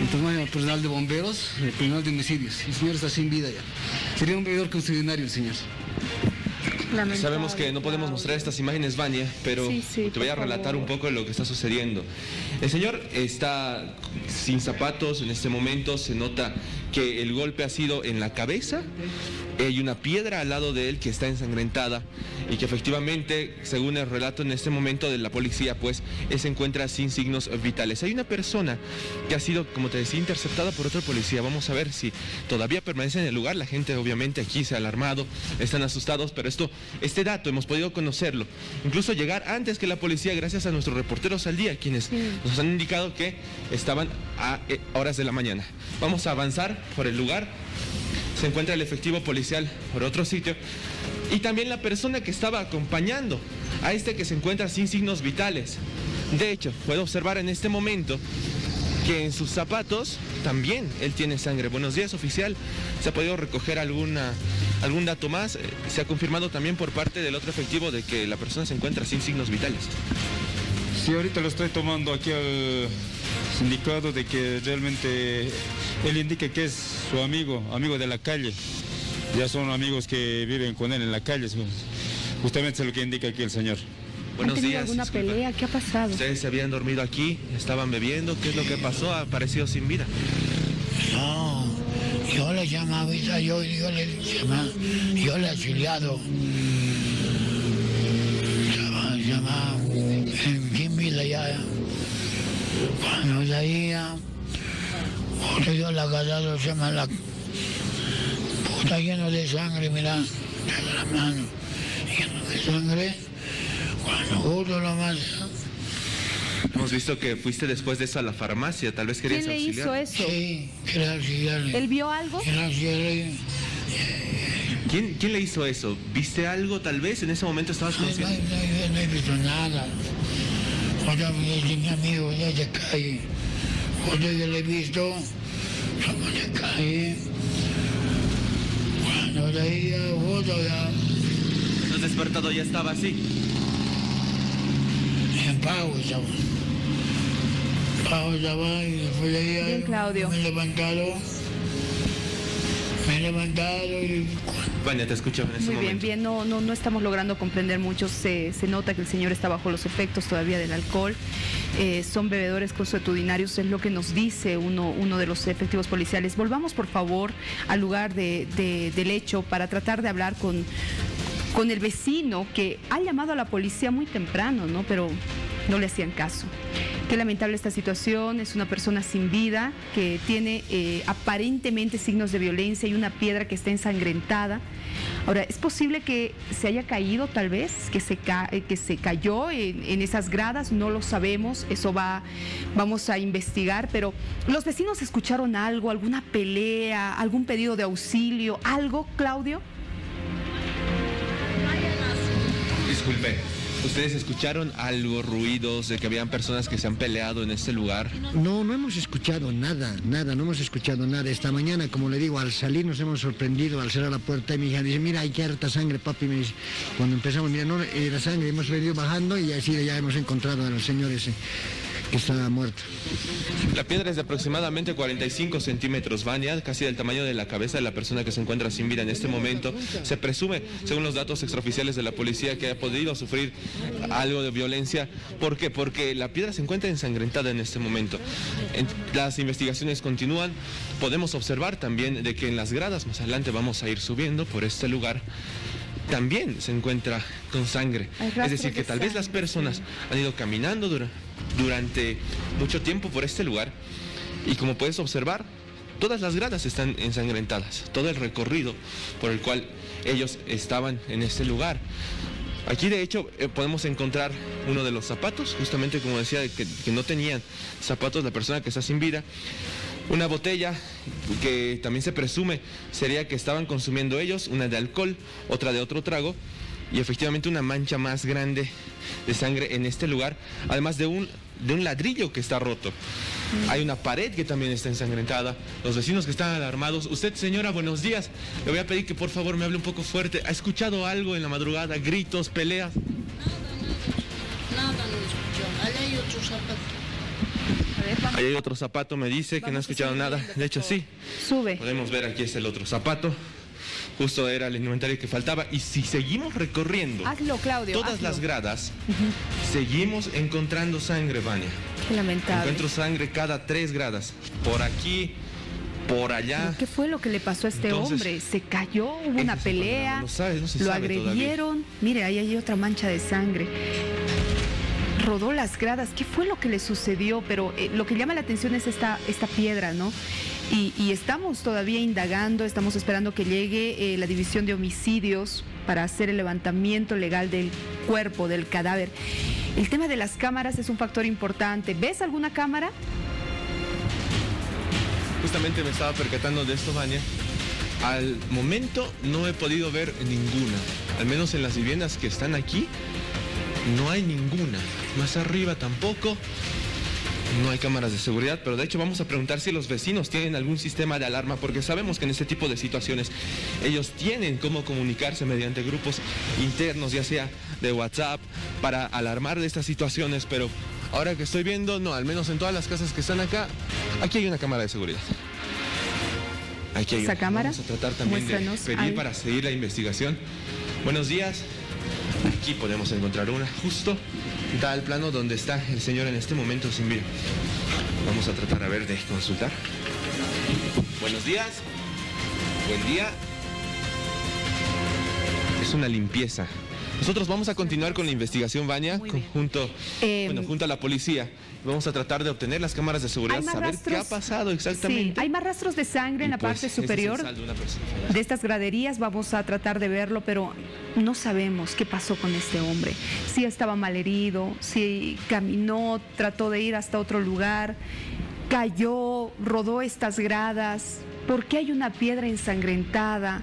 Entonces, el personal de bomberos, el personal de homicidios. El señor está sin vida ya. Sería un bebedor constitucionario el señor. Sabemos que no podemos mostrar estas imágenes, Vania, pero te voy a relatar un poco de lo que está sucediendo. El señor está sin zapatos en este momento, se nota que el golpe ha sido en la cabeza hay una piedra al lado de él que está ensangrentada y que efectivamente, según el relato en este momento de la policía, pues se encuentra sin signos vitales. Hay una persona que ha sido, como te decía, interceptada por otro policía. Vamos a ver si todavía permanece en el lugar. La gente obviamente aquí se ha alarmado, están asustados, pero esto, este dato hemos podido conocerlo. Incluso llegar antes que la policía gracias a nuestros reporteros al día, quienes nos han indicado que estaban a eh, horas de la mañana. Vamos a avanzar por el lugar se encuentra el efectivo policial por otro sitio y también la persona que estaba acompañando a este que se encuentra sin signos vitales. De hecho, puedo observar en este momento que en sus zapatos también él tiene sangre. Buenos días, oficial. ¿Se ha podido recoger alguna, algún dato más? Eh, se ha confirmado también por parte del otro efectivo de que la persona se encuentra sin signos vitales. Sí, ahorita lo estoy tomando aquí al indicado de que realmente él indica que es su amigo, amigo de la calle. Ya son amigos que viven con él en la calle. Justamente es lo que indica aquí el señor. Buenos días. alguna pelea? ¿Qué ha pasado? Ustedes se habían dormido aquí, estaban bebiendo. ¿Qué es lo que pasó? Ha aparecido sin vida. No, yo le llamaba, yo, yo le llamaba, yo le he auxiliado. Llamaba, en vida ya. Cuando leía, otro yo la agarrado, se me la... Puta lleno de sangre, mira, de la mano, lleno de sangre. Cuando justo lo más... Hemos visto que fuiste después de eso a la farmacia, tal vez querías ¿Quién le hizo eso? Sí, quería auxiliarle. ¿Él vio algo? Quería auxiliarle. ¿Quién, ¿Quién le hizo eso? ¿Viste algo tal vez? ¿En ese momento estabas consciente? No, no, no he visto nada. Cuando mi amigo ya de calle, cuando yo le he visto, somos de calle. Cuando le leía foto ya. ¿El despertado ya estaba así? En pago estaba. Pago estaba y después de ahí Bien, Claudio. me he levantado. Me he levantado y Vania, te escucho en Muy bien, bien, no, no, no estamos logrando comprender mucho. Se, nota que el señor está bajo los efectos todavía del alcohol. Eh, son bebedores consuetudinarios, es lo que nos dice uno, uno de los efectivos policiales. Volvamos, por favor, al lugar de, del hecho para tratar de hablar con, con el vecino que ha llamado a la policía muy temprano, ¿no? Pero no le hacían caso. Qué lamentable esta situación, es una persona sin vida que tiene eh, aparentemente signos de violencia y una piedra que está ensangrentada. Ahora, ¿es posible que se haya caído tal vez, que se, eh, que se cayó en, esas gradas? No lo sabemos, eso va, vamos a investigar, pero ¿los vecinos escucharon algo, alguna pelea, algún pedido de auxilio, algo, Claudio? Disculpe. ¿Ustedes escucharon algo, ruidos de que habían personas que se han peleado en este lugar? No, no hemos escuchado nada, nada, no hemos escuchado nada. Esta mañana, como le digo, al salir nos hemos sorprendido al cerrar la puerta y mi hija dice, mira, hay que harta sangre, papi. Me dice, cuando empezamos, mira, no, era sangre, hemos venido bajando y así ya hemos encontrado al señor ese que está muerto. La piedra es de aproximadamente 45 centímetros, Vania, casi del tamaño de la cabeza de la persona que se encuentra sin vida en este momento. Se presume, según los datos extraoficiales de la policía, que ha podido sufrir algo de violencia. ¿Por qué? Porque la piedra se encuentra ensangrentada en este momento. las investigaciones continúan. Podemos observar también de que en las gradas más adelante vamos a ir subiendo por este lugar también se encuentra con sangre. Es decir, que tal vez las personas han ido caminando durante mucho tiempo por este lugar y como puedes observar, todas las gradas están ensangrentadas, todo el recorrido por el cual ellos estaban en este lugar. Aquí de hecho eh, podemos encontrar uno de los zapatos, justamente como decía, que, que no tenían zapatos la persona que está sin vida. Una botella que también se presume sería que estaban consumiendo ellos, una de alcohol, otra de otro trago y efectivamente una mancha más grande de sangre en este lugar, además de un, de un ladrillo que está roto. Hay una pared que también está ensangrentada. Los vecinos que están alarmados. Usted, señora, buenos días. Le voy a pedir que por favor me hable un poco fuerte. ¿Ha escuchado algo en la madrugada? ¿Gritos, peleas? Nada, no escuchó. Allá hay otro zapato. Ahí hay otro zapato, me dice que no ha escuchado nada. De hecho, sí. Sube. Podemos ver aquí es el otro zapato. Justo era el inventario que faltaba. Y si seguimos recorriendo Hazlo, Claudio. todas hazlo. las gradas, seguimos encontrando sangre, Vania. Qué lamentable. Encuentro sangre cada tres gradas. Por aquí, por allá. ¿Qué fue lo que le pasó a este Entonces, hombre? ¿Se cayó? ¿Hubo una pelea? problema, no sabe, no se ¿Lo agredieron? Mire, ahí hay otra mancha de sangre. Rodó las gradas. ¿Qué fue lo que le sucedió? Pero eh, lo que llama la atención es esta, esta piedra, ¿no? Y, estamos todavía indagando, estamos esperando que llegue eh, la división de homicidios para hacer el levantamiento legal del cuerpo, del cadáver. El tema de las cámaras es un factor importante. ¿Ves alguna cámara? Justamente me estaba percatando de esto, Vania. Al momento no he podido ver ninguna. Al menos en las viviendas que están aquí, no hay ninguna. Más arriba tampoco. No hay cámaras de seguridad, pero de hecho vamos a preguntar si los vecinos tienen algún sistema de alarma, porque sabemos que en este tipo de situaciones ellos tienen cómo comunicarse mediante grupos internos, ya sea de WhatsApp, para alarmar de estas situaciones, pero ahora que estoy viendo, no, al menos en todas las casas que están acá, aquí hay una cámara de seguridad. Aquí hay ¿Esa una. cámara? Vamos a tratar también de pedir Ahí. para seguir la investigación. Buenos días. Aquí podemos encontrar una, justo da el plano donde está el señor en este momento sin vida. Vamos a tratar a ver de consultar. Buenos días. Buen día. Es una limpieza. Nosotros vamos a continuar con la investigación, con- junto, Eh, bueno, junto a la policía. Vamos a tratar de obtener las cámaras de seguridad, ¿Hay más saber qué ha pasado Sí, exactamente. hay más rastros de sangre en la Pues, parte es superior de de estas graderías. Vamos a tratar de verlo, pero no sabemos qué pasó con este hombre. Si estaba mal herido, si caminó, trató de ir hasta otro lugar, cayó, rodó estas gradas. ¿Por qué hay una piedra ensangrentada?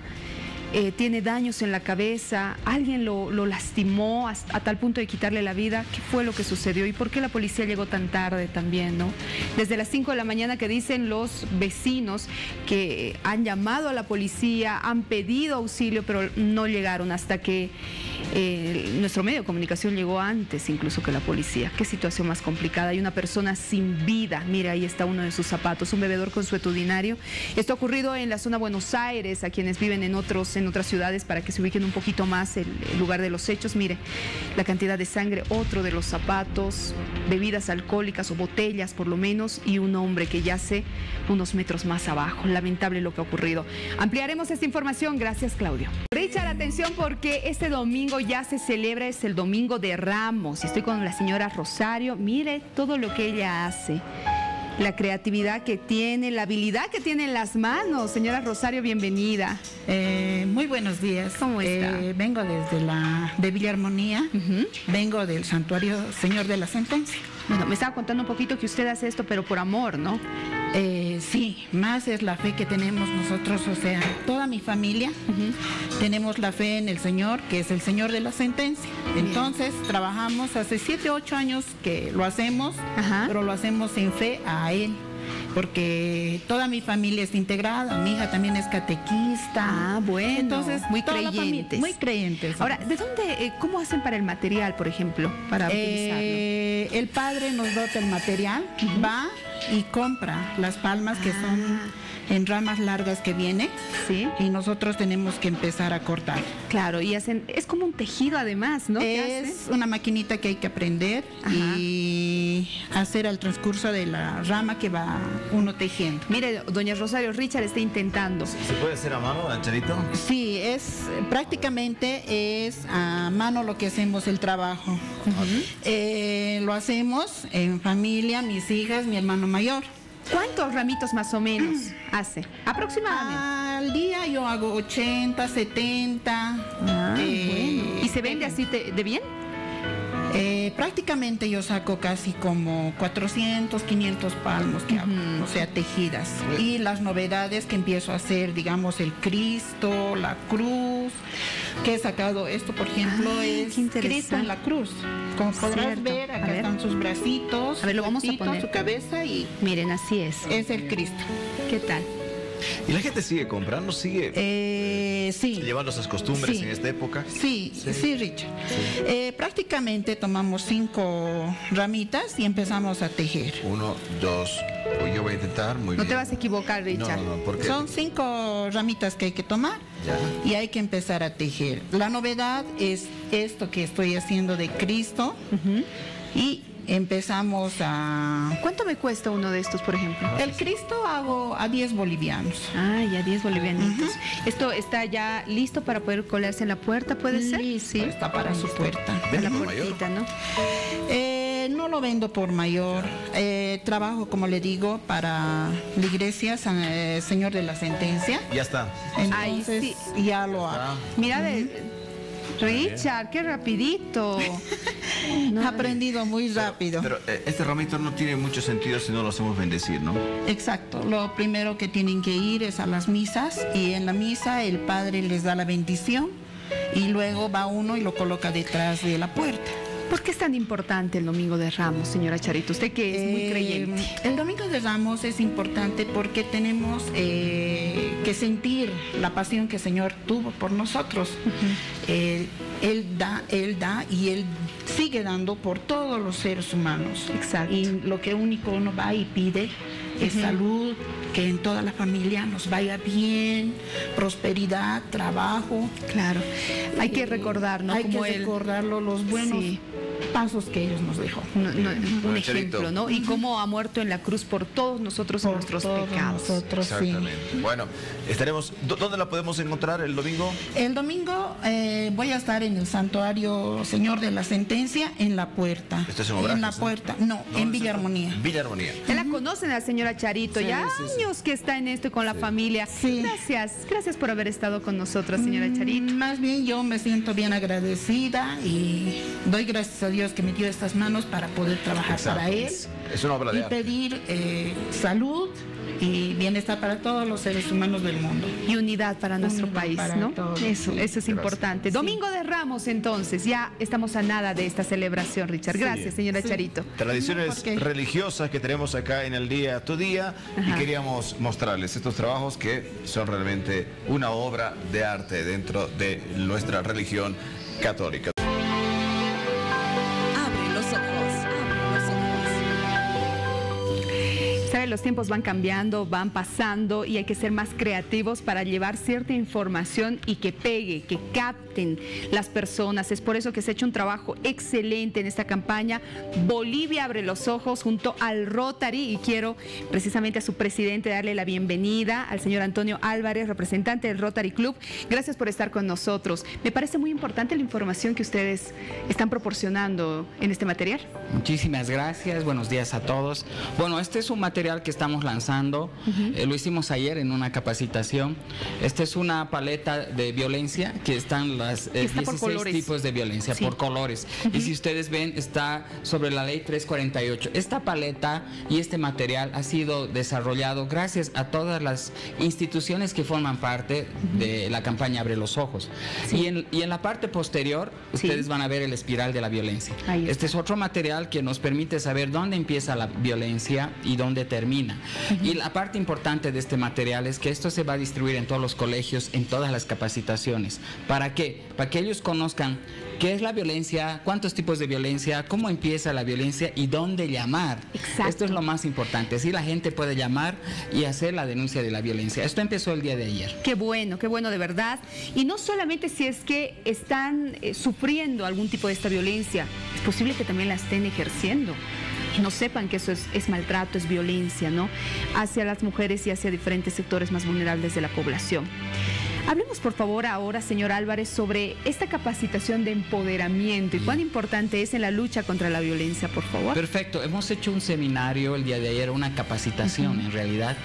Eh, tiene daños en la cabeza, alguien lo, lastimó hasta- a, tal punto de quitarle la vida. ¿Qué fue lo que sucedió y por qué la policía llegó tan tarde también? ¿no? Desde las 5 de la mañana que dicen los vecinos que han llamado a la policía, han pedido auxilio, pero no llegaron hasta que eh, nuestro medio de comunicación llegó antes incluso que la policía. Qué situación más complicada. Hay una persona sin vida. Mira, ahí está uno de sus zapatos, un bebedor consuetudinario. Esto ha ocurrido en la zona Buenos Aires, a quienes viven en otros en otras ciudades para que se ubiquen un poquito más el, el lugar de los hechos. Mire, la cantidad de sangre, otro de los zapatos, bebidas alcohólicas o botellas por lo menos y un hombre que yace unos metros más abajo. Lamentable lo que ha ocurrido. Ampliaremos esta información. Gracias, Claudio. Richard, atención porque este domingo ya se celebra, es el domingo de Ramos. Estoy con la señora Rosario. Mire todo lo que ella hace. La creatividad que tiene, la habilidad que tiene en las manos. Señora Rosario, bienvenida. Eh, muy buenos días. ¿Cómo está? Eh, vengo desde la de Villa Armonía. Vengo del santuario Señor de la Sentencia. Bueno, me estaba contando un poquito que usted hace esto, pero por amor, ¿no? Eh, sí, más es la fe que tenemos nosotros, o sea, toda mi familia tenemos la fe en el Señor, que es el Señor de la sentencia. Entonces, trabajamos hace siete, ocho años que lo hacemos, pero lo hacemos en fe a Él. Porque toda mi familia es integrada, mi hija también es catequista. Ah, bueno. Entonces, muy creyentes. muy creyentes. Ahora, ¿de dónde, eh, cómo hacen para el material, por ejemplo, para utilizarlo? Eh, el padre nos dota el material, va y compra las palmas que son en ramas largas que viene y nosotros tenemos que empezar a cortar. Claro, y hacen, es como un tejido además, ¿no? ¿Qué Es una maquinita que hay que aprender y hacer al transcurso de la rama que va uno tejiendo. Mire, doña Rosario Richard está intentando. ¿Se puede hacer a mano, Ancherito? Sí, es prácticamente es a mano lo que hacemos el trabajo. Eh, lo hacemos en familia, mis hijas, mi hermano mayor. ¿Cuántos ramitos más o menos [clears throat] hace? Aproximadamente. Al día yo hago 80, 70. Ah, eh, bueno. ¿Y se vende así te- de bien? Eh, prácticamente yo saco casi como 400, 500 palmos que hago, o sea, tejidas. Y las novedades que empiezo a hacer, digamos, el Cristo, la cruz, que he sacado esto, por ejemplo, Ah, es. Cristo en la cruz. Como podrás Cierto. ver, acá ver. están sus bracitos, A ver, lo vamos a poner. su cabeza y Miren, así es. es el Cristo. ¿Qué tal? ¿Y la gente sigue comprando? ¿Sigue Eh, sí. llevando esas costumbres Sí. en esta época? Sí, sí, Richard. Eh, prácticamente tomamos cinco ramitas y empezamos a tejer. Uno, dos. Pues yo voy a intentar, muy No bien. te vas a equivocar, Richard. No, no, porque Son cinco ramitas que hay que tomar Ya. y hay que empezar a tejer. La novedad es esto que estoy haciendo de Cristo y empezamos a... ¿Cuánto me cuesta uno de estos, por ejemplo? El Cristo hago a 10 bolivianos. Ah, ya 10 bolivianitos. ¿Esto está ya listo para poder colarse en la puerta, puede ser? Sí, está para su puerta. La puertita, ¿no? Eh, no lo vendo por mayor. Eh, trabajo, como le digo, para la iglesia San- eh, Señor de la Sentencia. Ya está. Entonces ya lo hago. Mira de... Richard, qué rapidito. [laughs] He aprendido muy rápido. Pero eh, este ramito no tiene mucho sentido si no lo hacemos bendecir, ¿no? Exacto. Lo primero que tienen que ir es a las misas y en la misa el padre les da la bendición y luego va uno y lo coloca detrás de la puerta. ¿Por qué es tan importante el Domingo de Ramos, señora Charito? Usted que es muy Eh, creyente. El Domingo de Ramos es importante porque tenemos eh, que sentir la pasión que el Señor tuvo por nosotros. Eh, él da, Él da y Él sigue dando por todos los seres humanos. Exacto. Y lo que único uno va y pide es salud, que en toda la familia nos vaya bien, prosperidad, trabajo. Claro. Hay que recordar, ¿no? Hay Como que él- recordarlo, los buenos Sí. pasos que ellos nos dejó. No, no, un Bueno, ejemplo, Charito. ¿no? Y cómo ha muerto en la cruz por todos nosotros y Por nuestros todos pecados. nosotros, sí. Exactamente. Bueno, estaremos. ¿dó- ¿Dónde la podemos encontrar el domingo? El domingo eh, voy a estar en el santuario Señor de la Sentencia en la puerta. Esto es en En Obrajes, la ¿no? puerta, no, en Villa Armonía. Villa Armonía. Ya la conocen a la señora Charito, Sí, ya sí, sí. años que está en esto y con la familia. Gracias, gracias por haber estado con nosotros, señora Charito. Mm, Más bien yo me siento bien agradecida y doy gracias a Dios que me dio estas manos para poder trabajar Exacto. para Él Es una obra de y arte. pedir eh, salud y bienestar para todos los seres humanos del mundo. Y unidad para nuestro Unidad país, para ¿no? todos, Eso, sí. eso es importante. Domingo de Ramos, entonces, ya estamos a nada de esta celebración, Richard. Sí. Gracias, señora Sí. Charito. Tradiciones religiosas que tenemos acá en el día a tu día y queríamos mostrarles estos trabajos que son realmente una obra de arte dentro de nuestra religión católica. Los tiempos van cambiando, van pasando y hay que ser más creativos para llevar cierta información y que pegue, que capten las personas. Es por eso que se ha hecho un trabajo excelente en esta campaña. Bolivia abre los ojos junto al Rotary y quiero precisamente a su presidente darle la bienvenida al señor Antonio Álvarez, representante del Rotary Club. Gracias por estar con nosotros. Me parece muy importante la información que ustedes están proporcionando en este material. Muchísimas gracias, buenos días a todos. Bueno, este es un material que estamos lanzando, eh, lo hicimos ayer en una capacitación. Esta es una paleta de violencia que están las eh, Está por 16 colores. tipos de violencia Sí. por colores. Y si ustedes ven, está sobre la ley 348. Esta paleta y este material ha sido desarrollado gracias a todas las instituciones que forman parte de la campaña Abre los Ojos. Y, en, y en la parte posterior, ustedes van a ver el espiral de la violencia. Este es otro material que nos permite saber dónde empieza la violencia y dónde termina. Y la parte importante de este material es que esto se va a distribuir en todos los colegios, en todas las capacitaciones. ¿Para qué? Para que ellos conozcan qué es la violencia, cuántos tipos de violencia, cómo empieza la violencia y dónde llamar. Esto es lo más importante. Así la gente puede llamar y hacer la denuncia de la violencia. Esto empezó el día de ayer. Qué bueno, qué bueno de verdad. Y no solamente si es que están eh, sufriendo algún tipo de esta violencia, es posible que también la estén ejerciendo. No sepan que eso es, es maltrato, es violencia, ¿no? Hacia las mujeres y hacia diferentes sectores más vulnerables de la población. Hablemos por favor ahora, señor Álvarez, sobre esta capacitación de empoderamiento y cuán importante es en la lucha contra la violencia, por favor. Perfecto, hemos hecho un seminario el día de ayer, una capacitación en realidad,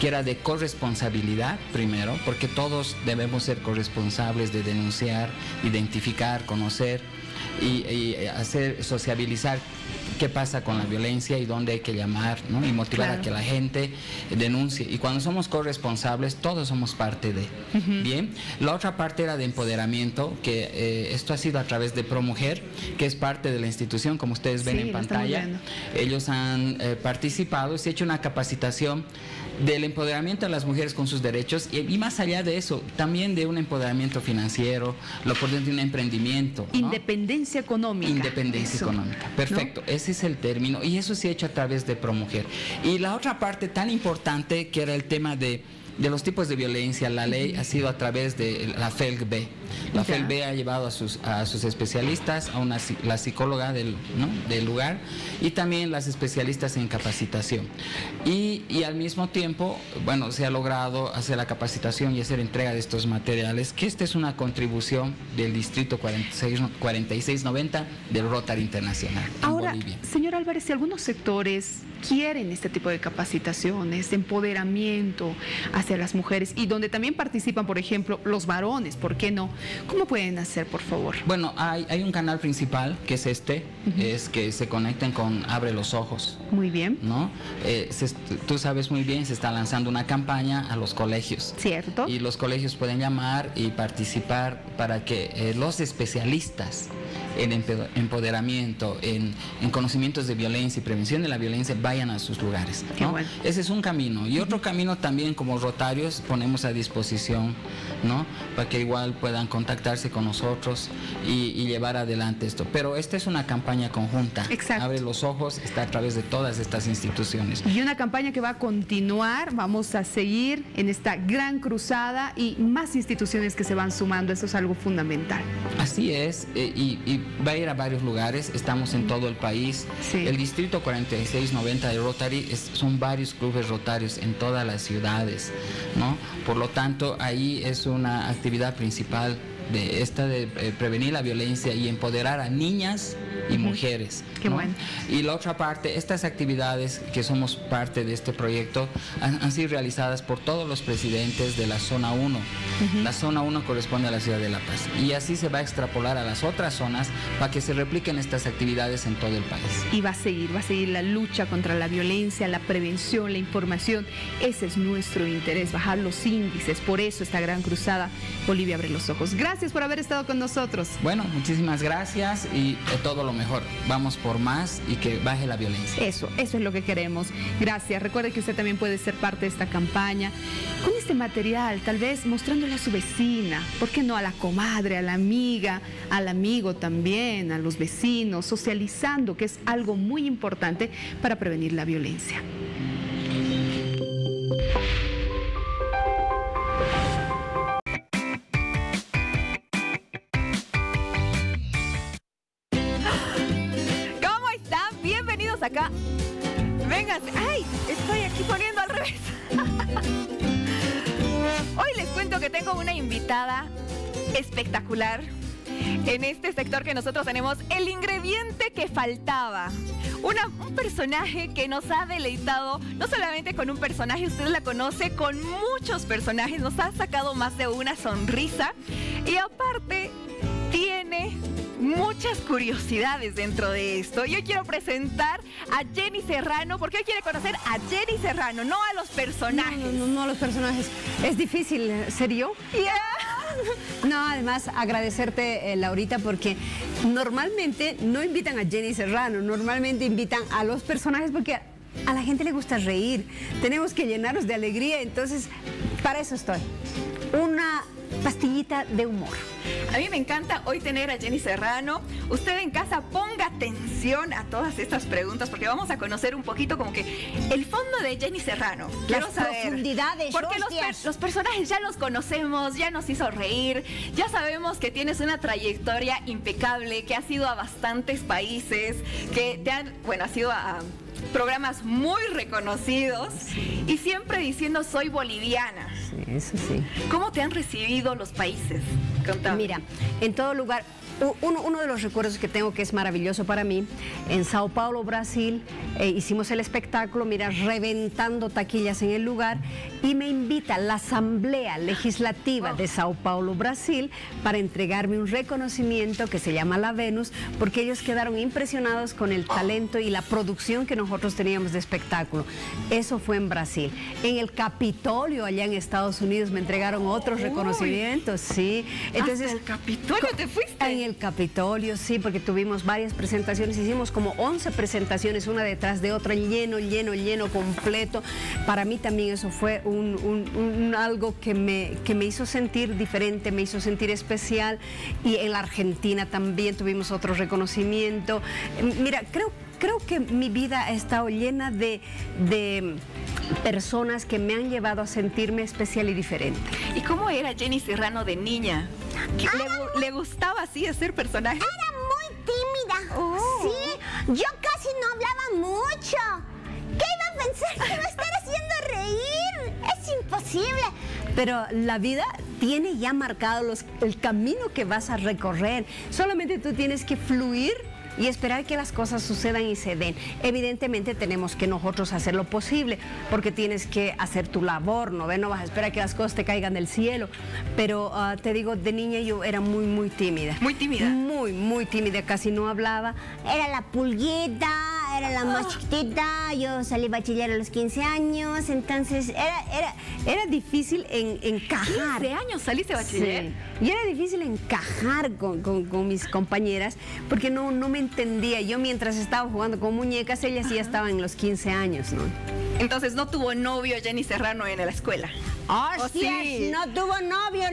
que era de corresponsabilidad primero, porque todos debemos ser corresponsables de denunciar, identificar, conocer y, y hacer sociabilizar qué pasa con la violencia y dónde hay que llamar ¿no? y motivar Claro. a que la gente denuncie. Y cuando somos corresponsables, todos somos parte de. Bien, la otra parte era de empoderamiento, que eh, esto ha sido a través de ProMujer, que es parte de la institución, como ustedes ven Sí, en pantalla. Ellos han eh, participado y se ha hecho una capacitación del empoderamiento de las mujeres con sus derechos y, y más allá de eso, también de un empoderamiento financiero, la oportunidad de un emprendimiento. ¿no? Independencia económica. Independencia Eso, económica. Perfecto, ese es el término y eso se ha hecho a través de ProMujer. Y la otra parte tan importante que era el tema de, de los tipos de violencia, la ley ha sido a través de la FELGB. La Ya. FELGB ha llevado a sus, a sus especialistas, a una, la psicóloga del, ¿no? del lugar y también las especialistas en capacitación. Y, y al mismo tiempo, bueno, se ha logrado hacer la capacitación y hacer entrega de estos materiales, que esta es una contribución del Distrito 46, 4690 del Rotary Internacional en Ahora, Bolivia. señor Álvarez, si algunos sectores quieren este tipo de capacitaciones, de empoderamiento hacia las mujeres y donde también participan, por ejemplo, los varones, ¿por qué no? ¿Cómo pueden hacer, por favor? Bueno, hay, hay un canal principal que es este, es que se conecten con Abre los Ojos. Muy bien. ¿no? Eh, se tú sabes muy bien, se está lanzando una campaña a los colegios. Cierto. Y los colegios pueden llamar y participar para que eh, los especialistas en empoderamiento, en, en conocimientos de violencia y prevención de la violencia vayan a sus lugares. ¿no? bueno. Ese es un camino. Y otro camino también como rotarios ponemos a disposición, ¿no? Para que igual puedan contactarse con nosotros y, y llevar adelante esto. Pero esta es una campaña conjunta. Exacto. Abre los ojos, está a través de todas estas instituciones. Y una campaña que va a continuar, vamos a seguir en esta gran cruzada y más instituciones que se van sumando, eso es algo fundamental. Así es, eh, y, y va a ir a varios lugares, estamos en todo el país. El distrito 4690 de Rotary es- son varios clubes rotarios en todas las ciudades, ¿no? Por lo tanto, ahí es una actividad principal de esta de eh, prevenir la violencia y empoderar a niñas y mujeres. Qué ¿no? bueno. Y la otra parte, estas actividades que somos parte de este proyecto han, han sido realizadas por todos los presidentes de la zona 1. La zona 1 corresponde a la ciudad de La Paz. Y así se va a extrapolar a las otras zonas para que se repliquen estas actividades en todo el país. Y va a seguir, va a seguir la lucha contra la violencia, la prevención, la información. Ese es nuestro interés, bajar los índices. Por eso esta gran cruzada, Bolivia abre los ojos. Gracias por haber estado con nosotros. Bueno, muchísimas gracias y todo lo mejor. Vamos por más y que baje la violencia. Eso, eso es lo que queremos. Gracias. Recuerde que usted también puede ser parte de esta campaña con este material, tal vez mostrándole a su vecina, ¿por qué no a la comadre, a la amiga, al amigo también, a los vecinos, socializando, que es algo muy importante para prevenir la violencia. Acá. ¡Ay! Estoy aquí poniendo al revés. [laughs] Hoy les cuento que tengo una invitada espectacular. En este sector que nosotros tenemos el ingrediente que faltaba. Una- un personaje que nos ha deleitado, no solamente con un personaje, usted la conoce, con muchos personajes, nos ha sacado más de una sonrisa y aparte muchas curiosidades dentro de esto. Yo quiero presentar a Jenny Serrano, porque hoy quiere conocer a Jenny Serrano, no a los personajes. No, no, no a los personajes. Es difícil eh, ser yo. [laughs] No, además agradecerte, eh, Laurita, porque normalmente no invitan a Jenny Serrano, normalmente invitan a los personajes porque a la gente le gusta reír. Tenemos que llenarnos de alegría, entonces para eso estoy. Una pastillita de humor. A mí me encanta hoy tener a Jenny Serrano. Usted en casa ponga atención a todas estas preguntas porque vamos a conocer un poquito como que el fondo de Jenny Serrano. Quiero Las saber. profundidades, Porque los, per- los personajes ya los conocemos, ya nos hizo reír, ya sabemos que tienes una trayectoria impecable, que has ido a bastantes países, que te han, bueno, has ido a programas muy reconocidos y siempre diciendo soy boliviana. Eso sí. ¿Cómo te han recibido los países? Contame. Mira, en todo lugar, uno, uno de los recuerdos que tengo que es maravilloso para mí, en Sao Paulo, Brasil, eh, hicimos el espectáculo, mira, reventando taquillas en el lugar, y me invita la Asamblea Legislativa de Sao Paulo, Brasil, para entregarme un reconocimiento que se llama La Venus, porque ellos quedaron impresionados con el talento y la producción que nosotros teníamos de espectáculo. Eso fue en Brasil. En el Capitolio, allá en Estados Unidos, me entregaron otros reconocimientos, sí. Hasta el Capitolio te fuiste. En el Capitolio, sí, porque tuvimos varias presentaciones, hicimos como 11 presentaciones, una detrás de otra, lleno, lleno, lleno, completo. Para mí también eso fue un, algo que me, que me hizo sentir diferente, me hizo sentir especial. Y en la Argentina también tuvimos otro reconocimiento. Mira, creo Creo que mi vida ha estado llena de, de personas que me han llevado a sentirme especial y diferente. ¿Y cómo era Jenny Serrano de niña? ¿Que ¿Le, le gustaba así de ser personaje? Era muy tímida. Oh. Sí, yo casi no hablaba mucho. ¿Qué iba a pensar que iba a estar haciendo reír? Es imposible. Pero la vida tiene ya marcado los- el camino que vas a recorrer. Solamente tú tienes que fluir y esperar que las cosas sucedan y se den. Evidentemente tenemos que nosotros hacer lo posible, porque tienes que hacer tu labor, ¿no? ¿Ve? No vas a esperar que las cosas te caigan del cielo. Pero ah, te digo, de niña yo era muy, muy tímida. Muy tímida. Muy, muy tímida, casi no hablaba. Era la pulguita, era la más chiquitita. Yo salí bachiller a los 15 años, entonces era, era, Era difícil en, encajar. 15 años saliste bachiller. Sí. Y era difícil encajar con, con- con mis compañeras porque no, no me entendía. Yo mientras estaba jugando con muñecas, ellas ya estaban en los 15 años, ¿no? Entonces no tuvo novio Jenny Serrano en la escuela. Hostias, ¿O sí? no tuvo novio,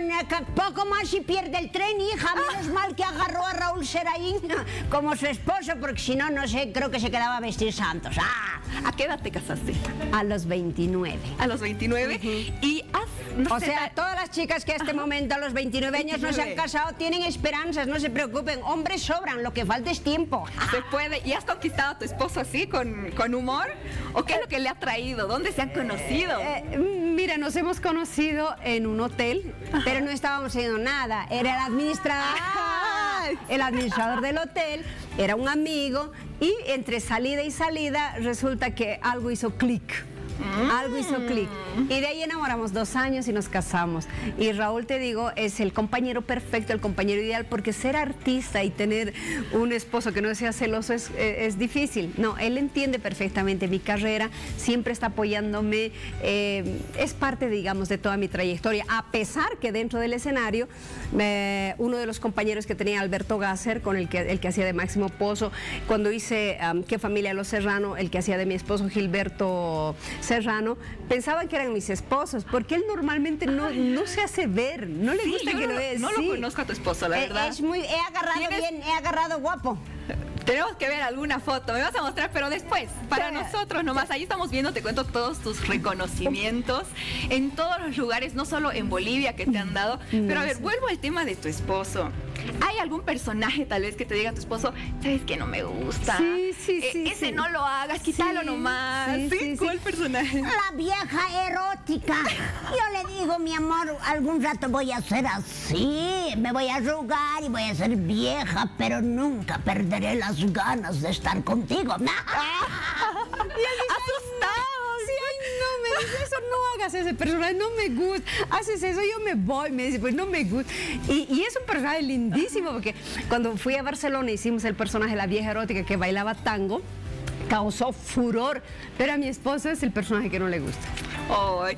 poco más y pierde el tren, hija. Menos mal que agarró a Raúl Seraín [laughs] como su esposo, porque si no, no sé, creo que se quedaba a vestir santos. ¡Ah! ¿A qué edad te casaste? A los 29. A los 29. Y has... no O sea, todas las chicas que a este momento a los 29 años no se han 29. casado tienen esperanzas, no se preocupen. Hombres sobran, lo que falta es tiempo. ¿Se puede? ¿Y has conquistado a tu esposo así, con, con humor? ¿O qué es lo que le ha traído? ¿Dónde se han conocido? Eh, mira, nos hemos conocido en un hotel, pero no estábamos haciendo nada. Era el administrador, el administrador del hotel, era un amigo y entre salida y salida resulta que algo hizo clic. Algo hizo clic. Y de ahí enamoramos dos años y nos casamos. Y Raúl, te digo, es el compañero perfecto, el compañero ideal, porque ser artista y tener un esposo que no sea celoso es, eh, es difícil. No, él entiende perfectamente mi carrera, siempre está apoyándome, eh, es parte, digamos, de toda mi trayectoria. A pesar que dentro del escenario, eh, uno de los compañeros que tenía, Alberto Gasser, con el que, el que hacía de Máximo Pozo, cuando hice ¿Qué familia los Serrano? El que hacía de mi esposo Gilberto Serrano, pensaban que eran mis esposos, porque él normalmente no, no se hace ver, no le Sí, gusta que no, lo vea. no sí. lo conozco a tu esposo, la Eh, verdad. es muy, he agarrado ¿Tienes- bien, he agarrado guapo. Tenemos que ver alguna foto. Me vas a mostrar, pero después. Para Sí. nosotros nomás. Ahí estamos viendo, te cuento todos tus [laughs] reconocimientos en todos los lugares, no solo en Bolivia que te han dado. Pero a ver, vuelvo al tema de tu esposo. ¿Hay algún personaje tal vez que te diga tu esposo, sabes que no me gusta? Sí, sí, Eh, sí, Ese sí. no lo hagas, quítalo Sí, nomás. sí, ¿Sí? sí, sí. ¿Cuál personaje? La vieja erótica. Yo le digo, mi amor, algún rato voy a ser así. Me voy a arrugar y voy a ser vieja, pero nunca perderé las ganas de estar contigo. [laughs] [laughs] ¡Asustado! Dice eso, no hagas ese personaje, no me gusta. Haces eso, yo me voy, me dice, pues no me gusta. Y, y es un personaje lindísimo, porque cuando fui a Barcelona hicimos el personaje de la vieja erótica que bailaba tango. Causó furor, pero a mi esposo es el personaje que no le gusta. Ay,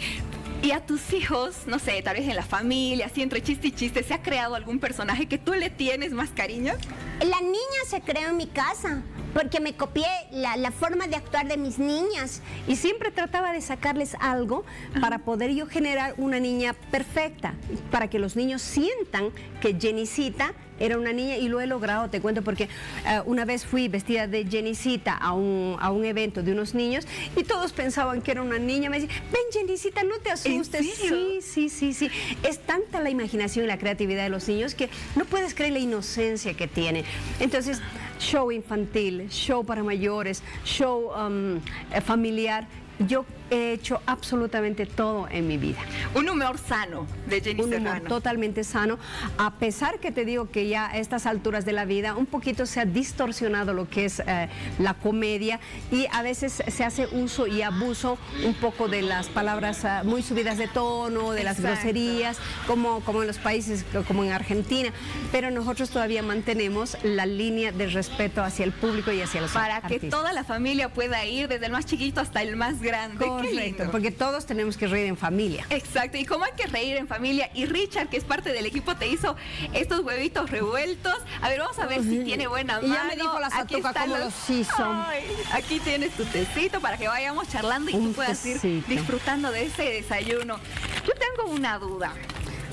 Y a tus hijos, no sé, tal vez en la familia, así entre chiste y chiste, ¿se ha creado algún personaje que tú le tienes más cariño? La niña se creó en mi casa porque me copié la, la forma de actuar de mis niñas. Y siempre trataba de sacarles algo para poder yo generar una niña perfecta, para que los niños sientan que Jenicita era una niña y lo he logrado, te cuento, porque eh, una vez fui vestida de Jenicita a un, a un evento de unos niños y todos pensaban que era una niña. Me decían, ven Jenicita, no te asustes. Sí, sí, sí, sí. Es tanta la imaginación y la creatividad de los niños que no puedes creer la inocencia que tienen. Entonces, show infantil, show para mayores, show um, eh, familiar. Yo he hecho absolutamente todo en mi vida. Un humor sano de Jenny Un humor Serrano. totalmente sano, a pesar que te digo que ya a estas alturas de la vida un poquito se ha distorsionado lo que es eh, la comedia y a veces se hace uso y abuso un poco de las palabras ah, muy subidas de tono, de las groserías, como, como en los países como en Argentina, pero nosotros todavía mantenemos la línea de respeto hacia el público y hacia los Para que toda la familia pueda ir, desde el más chiquito hasta el más grande. Correcto, lindo. porque todos tenemos que reír en familia. Exacto, y como hay que reír en familia, y Richard, que es parte del equipo, te hizo estos huevitos revueltos. A ver, vamos a ver si tiene buena Y mano. ya me dijo la Aquí Satuca cómo los hizo. Ay, aquí tienes tu tecito para que vayamos charlando y tú puedas ir disfrutando de ese desayuno. Yo tengo una duda.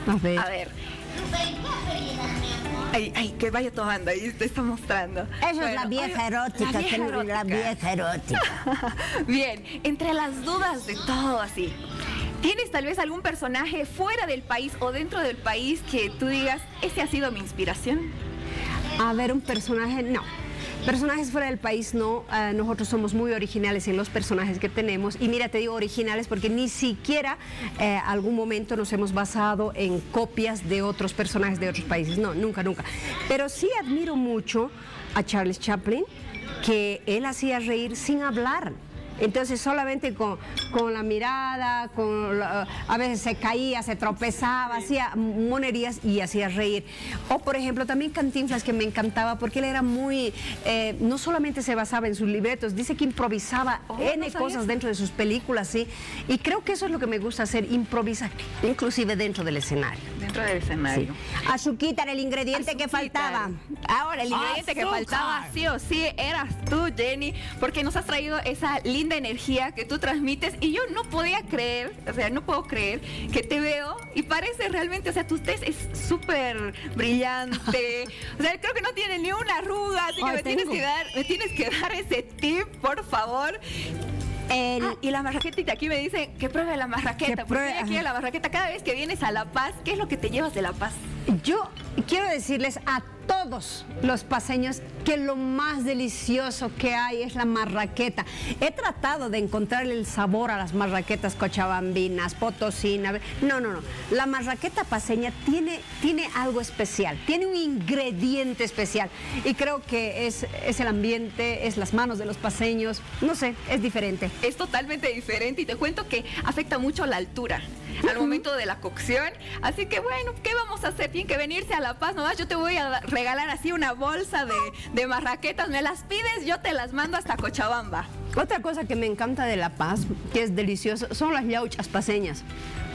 A ver. A ver. Ay, ay, que vaya tomando, ahí te está mostrando. Esa es la vieja erótica, la vieja que- erótica. la vieja erótica. [laughs] Bien, entre las dudas de todo así, ¿tienes tal vez algún personaje fuera del país o dentro del país que tú digas, ese ha sido mi inspiración? A ver, un personaje, no. Personajes fuera del país no, Ah, nosotros somos muy originales en los personajes que tenemos y mira, te digo originales porque ni siquiera eh, algún momento nos hemos basado en copias de otros personajes de otros países, no, nunca, nunca. Pero sí admiro mucho a Charles Chaplin, que él hacía reír sin hablar. Entonces solamente con, con la mirada, con la- a veces se caía, se tropezaba, hacía monerías y hacía reír. O por ejemplo también Cantinflas que me encantaba porque él era muy, eh, no solamente se basaba en sus libretos, dice que improvisaba Oh, N no cosas dentro de sus películas, sí. Y creo que eso es lo que me gusta hacer, improvisar, inclusive dentro del escenario. Dentro del escenario. Azuquita era el ingrediente que faltaba. Ahora, el ingrediente que faltaba sí o sí eras tú, Jenny, porque nos has traído esa linda energía que tú transmites y yo no podía creer, o sea, no puedo creer que te veo y parece realmente, o sea, tu test es súper brillante, [laughs] o sea, creo que no tiene ni una arruga, así que me tienes que dar, me tienes que dar ese tip, por favor. Ah, y la marraquetita, aquí me dicen que pruebe la marraqueta, Que porque pruebe, aquí ajá. a la marraqueta, cada vez que vienes a La Paz, ¿qué es lo que te llevas de La Paz? Yo quiero decirles a todos los paseños que lo más delicioso que hay es la marraqueta. He tratado de encontrarle el sabor a las marraquetas cochabambinas, potosinas. No, no, no. La marraqueta paseña tiene, tiene algo especial, tiene un ingrediente especial. Y creo que es, es el ambiente, es las manos de los paseños. No sé, es diferente. es totalmente diferente y te cuento que afecta mucho la altura al momento de la cocción. Así que bueno, ¿qué vamos a hacer? Tienen que venirse a La Paz nomás. Yo te voy a regalar así una bolsa de, marraquetas. Me las pides, yo te las mando hasta Cochabamba. Otra cosa que me encanta de La Paz, que es delicioso, son las yauchas paseñas.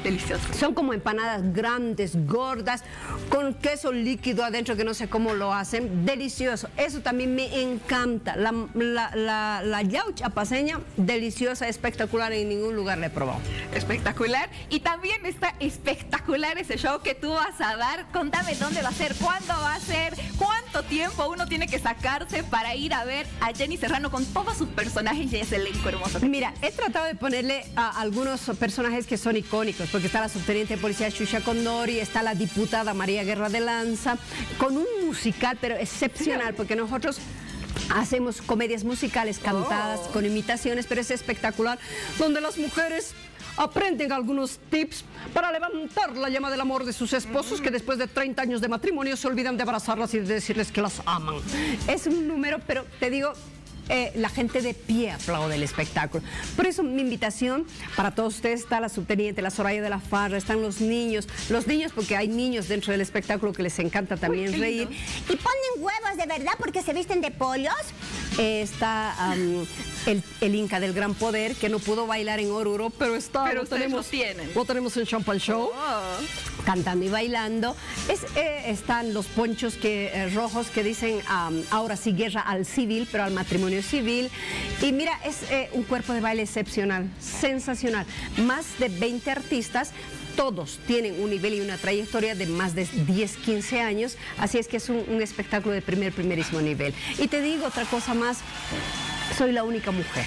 Delicioso. Son como empanadas grandes, gordas, con queso líquido adentro, que no sé cómo lo hacen. Delicioso. Eso también me encanta. La, la, la, la yaucha paseña, deliciosa, espectacular. En ningún lugar la he probado. Espectacular. Y también está espectacular ese show que tú vas a dar. Contame dónde va a ser, cuándo va a ser, cuánto tiempo uno tiene que sacarse para ir a ver a Jenny Serrano con todos sus personajes y ese elenco hermoso. Mira, he tratado de ponerle a algunos personajes que son icónicos, porque está la subteniente de policía Shusha Condori, está la diputada María Guerra de Lanza, con un musical, pero excepcional, porque nosotros hacemos comedias musicales cantadas Oh. con imitaciones, pero es espectacular, donde las mujeres aprenden algunos tips para levantar la llama del amor de sus esposos que después de 30 años de matrimonio se olvidan de abrazarlas y de decirles que las aman. Es un número, pero te digo, eh, la gente de pie aplaude el espectáculo. Por eso mi invitación para todos ustedes está la subteniente, la Soraya de la Farra, están los niños, los niños porque hay niños dentro del espectáculo que les encanta también reír. ¿Y ponen huevos de verdad porque se visten de pollos? Eh, está el, el Inca del Gran Poder que no pudo bailar en Oruro, pero está, Pero lo tenemos, tienen. lo tenemos en Champagne Show. Cantando y bailando. Es, eh, están los ponchos que, eh, rojos que dicen ahora sí guerra al civil, pero al matrimonio civil. Y mira, es eh, un cuerpo de baile excepcional, sensacional. Más de 20 artistas todos tienen un nivel y una trayectoria de más de 10, 15 años, así es que es un, un espectáculo de primer, primerísimo nivel. Y te digo otra cosa más, soy la única mujer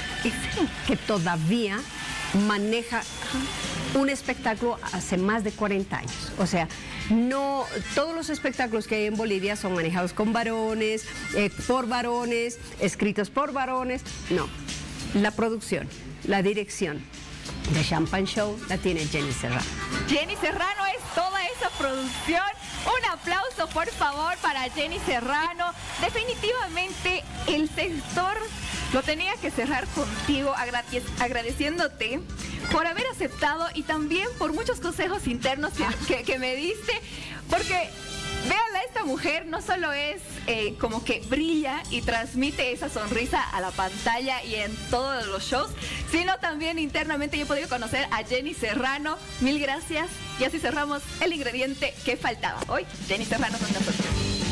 que todavía maneja un espectáculo hace más de 40 años. O sea, no todos los espectáculos que hay en Bolivia son manejados con varones, eh, por varones, escritos por varones. No, la producción, la dirección de Champagne Show la tiene Jenny Serrano. Jenny Serrano es toda esa producción. Un aplauso, por favor, para Jenny Serrano. Definitivamente el sector lo tenía que cerrar contigo, agrade- agradeciéndote por haber aceptado y también por muchos consejos internos que me diste. Porque véanla, esta mujer no solo es eh, como que brilla y transmite esa sonrisa a la pantalla y en todos los shows, sino también internamente yo he podido conocer a Jenny Serrano. Mil gracias. Y así cerramos el ingrediente que faltaba. Hoy, Jenny Serrano con nosotros.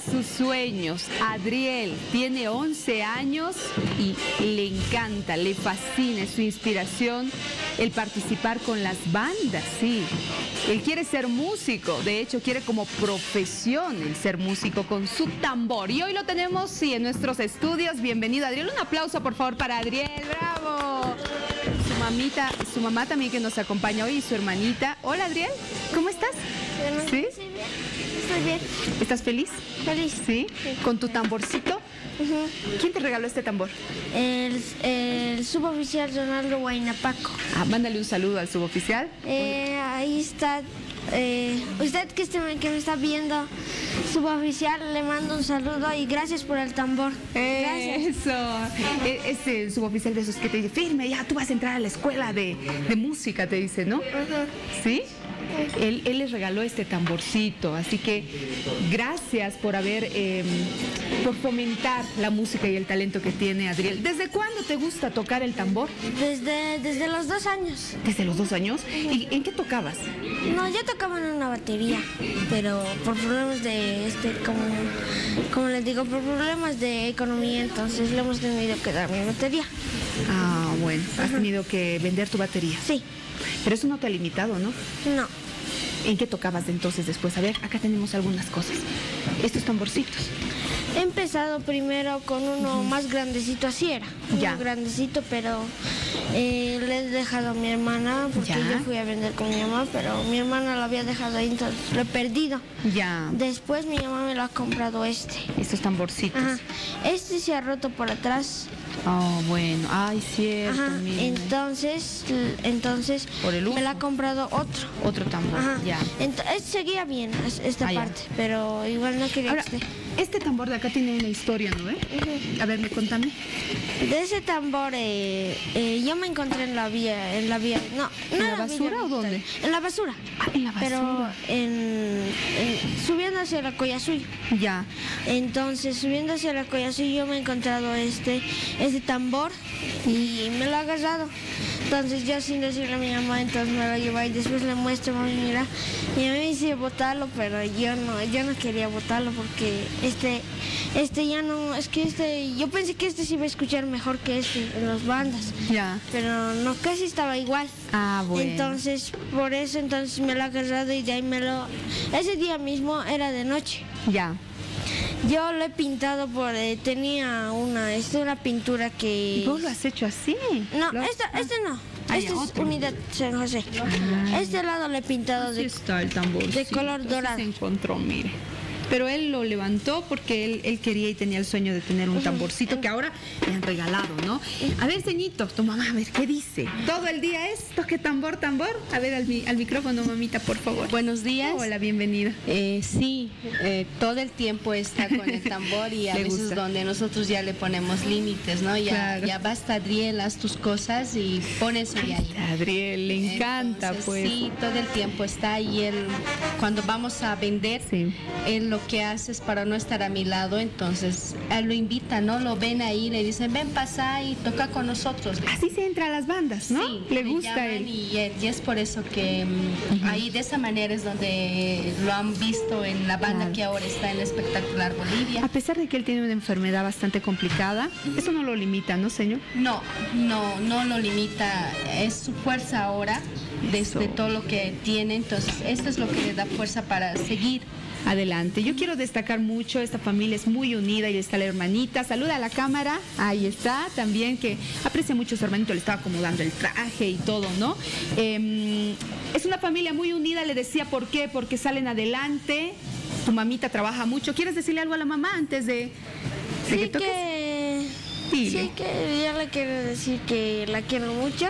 Sus sueños. Adriel tiene 11 años y le encanta, le fascina su inspiración el participar con las bandas, sí. Él quiere ser músico, de hecho quiere como profesión el ser músico con su tambor. Y hoy lo tenemos, sí, en nuestros estudios. Bienvenido, Adriel. Un aplauso, por favor, para Adriel. ¡Bravo! Su mamita, su mamá también que nos acompaña hoy y su hermanita. Hola, Adriel. ¿Cómo estás? ¿Sí? Estoy bien. ¿Estás feliz? Feliz. ¿Sí? ¿Con tu tamborcito? ¿Quién te regaló este tambor? El, el suboficial Ronaldo Guaynapaco. Ah, mándale un saludo al suboficial. Eh, ahí está. eh, usted que, este- que me está viendo, suboficial, le mando un saludo y gracias por el tambor. Gracias. Eso. E- Ese suboficial de esos que te dice, firme, ya tú vas a entrar a la escuela de, de música, te dice, ¿no? ¿Sí? Él, él les regaló este tamborcito, así que gracias por haber, eh, por fomentar la música y el talento que tiene Adriel. ¿Desde cuándo te gusta tocar el tambor? Desde, desde los dos años. ¿Desde los dos años? ¿Y en qué tocabas? No, yo tocaba en una batería, pero por problemas de, este, como, como les digo, por problemas de economía, entonces le hemos tenido que dar mi batería. Ah, bueno, has tenido que vender tu batería. Sí. Pero eso no te ha limitado, ¿no? No. ¿En qué tocabas de entonces después? A ver, acá tenemos algunas cosas. Estos tamborcitos. He empezado primero con uno más grandecito, así era. Uno Ya. grandecito, pero eh, le he dejado a mi hermana porque Ya. yo fui a vender con mi mamá, pero mi hermana lo había dejado ahí, entonces lo he perdido. Ya. Después mi mamá me lo ha comprado este. Estos tamborcitos. Ajá. Este se ha roto por atrás. Oh, bueno. Ay, cierto, Ajá. Entonces, entonces Por el me lo ha comprado otro. Otro tambor, Ajá. ya. Ent- eh, seguía bien es- esta Ah, ya. parte, pero igual no quería Ahora, que esté. este tambor de acá tiene una historia, ¿no? eh? A ver, me contame. De ese tambor eh, eh, yo me encontré en la vía, en la vía, no, ¿En no la vía basura o dónde? En la basura. Ah, en la Pero basura. en, en- subiendo hacia la Collasuy. Ya. Entonces, subiendo hacia la Collasuy yo me he encontrado este, este tambor y me lo ha agarrado. Entonces yo sin decirle a mi mamá, entonces me lo llevo y después le muestro, mami, mira. Y a mí me dice botarlo, pero yo no, yo no quería botarlo porque este, este ya no, es que este, yo pensé que este se iba a escuchar mejor que este en las bandas. Ya. Pero no, casi estaba igual. Ah, bueno. Entonces, por eso entonces me lo ha agarrado y de ahí me lo... Ese día mismo era de noche. Ya. Yo lo he pintado por... eh, tenía una, este, una pintura que... ¿Y vos lo has hecho así? No, Lo- este, este no. Ah, este ya, es. Unidad San José. Este lado lo he pintado de, está el tambor. de color dorado. Se encontró, mire. Pero él lo levantó porque él, él quería y tenía el sueño de tener un tamborcito que ahora le han regalado, ¿no? A ver, ceñito, tu mamá, a ver, ¿qué dice? Todo el día es toque tambor, tambor. A ver, al, al micrófono, mamita, por favor. Buenos días. Hola, bienvenida. Eh, sí, eh, todo el tiempo está con el [laughs] tambor y a veces gusta. donde nosotros ya le ponemos límites, ¿no? Ya, Claro. ya basta, Adriel, haz tus cosas y pon eso ahí. Adriel, le encanta, Entonces, pues. Sí, todo el tiempo está y él, cuando vamos a vender, él lo lo que haces para no estar a mi lado, entonces él lo invita, ¿no? Lo ven ahí, le dicen, ven, pasa y toca con nosotros. Así se entra a las bandas, ¿no? Sí, Le gusta él. Y, y es por eso que mm, ahí de esa manera es donde lo han visto en la banda Claro. que ahora está en Espectacular Bolivia. A pesar de que él tiene una enfermedad bastante complicada, eso no lo limita, ¿no, señor? No, no, no lo limita, es su fuerza ahora, desde todo lo que tiene, entonces esto es lo que le da fuerza para seguir. Adelante. Yo quiero destacar mucho, esta familia es muy unida y está la hermanita. Saluda a la cámara, ahí está, también que aprecia mucho a su hermanito, le estaba acomodando el traje y todo, ¿no? Em, es una familia muy unida, le decía por qué, porque salen adelante. Tu mamita trabaja mucho. ¿Quieres decirle algo a la mamá antes de, de Sí que toques? que, Dile. sí que yo le quiero decir que la quiero mucho,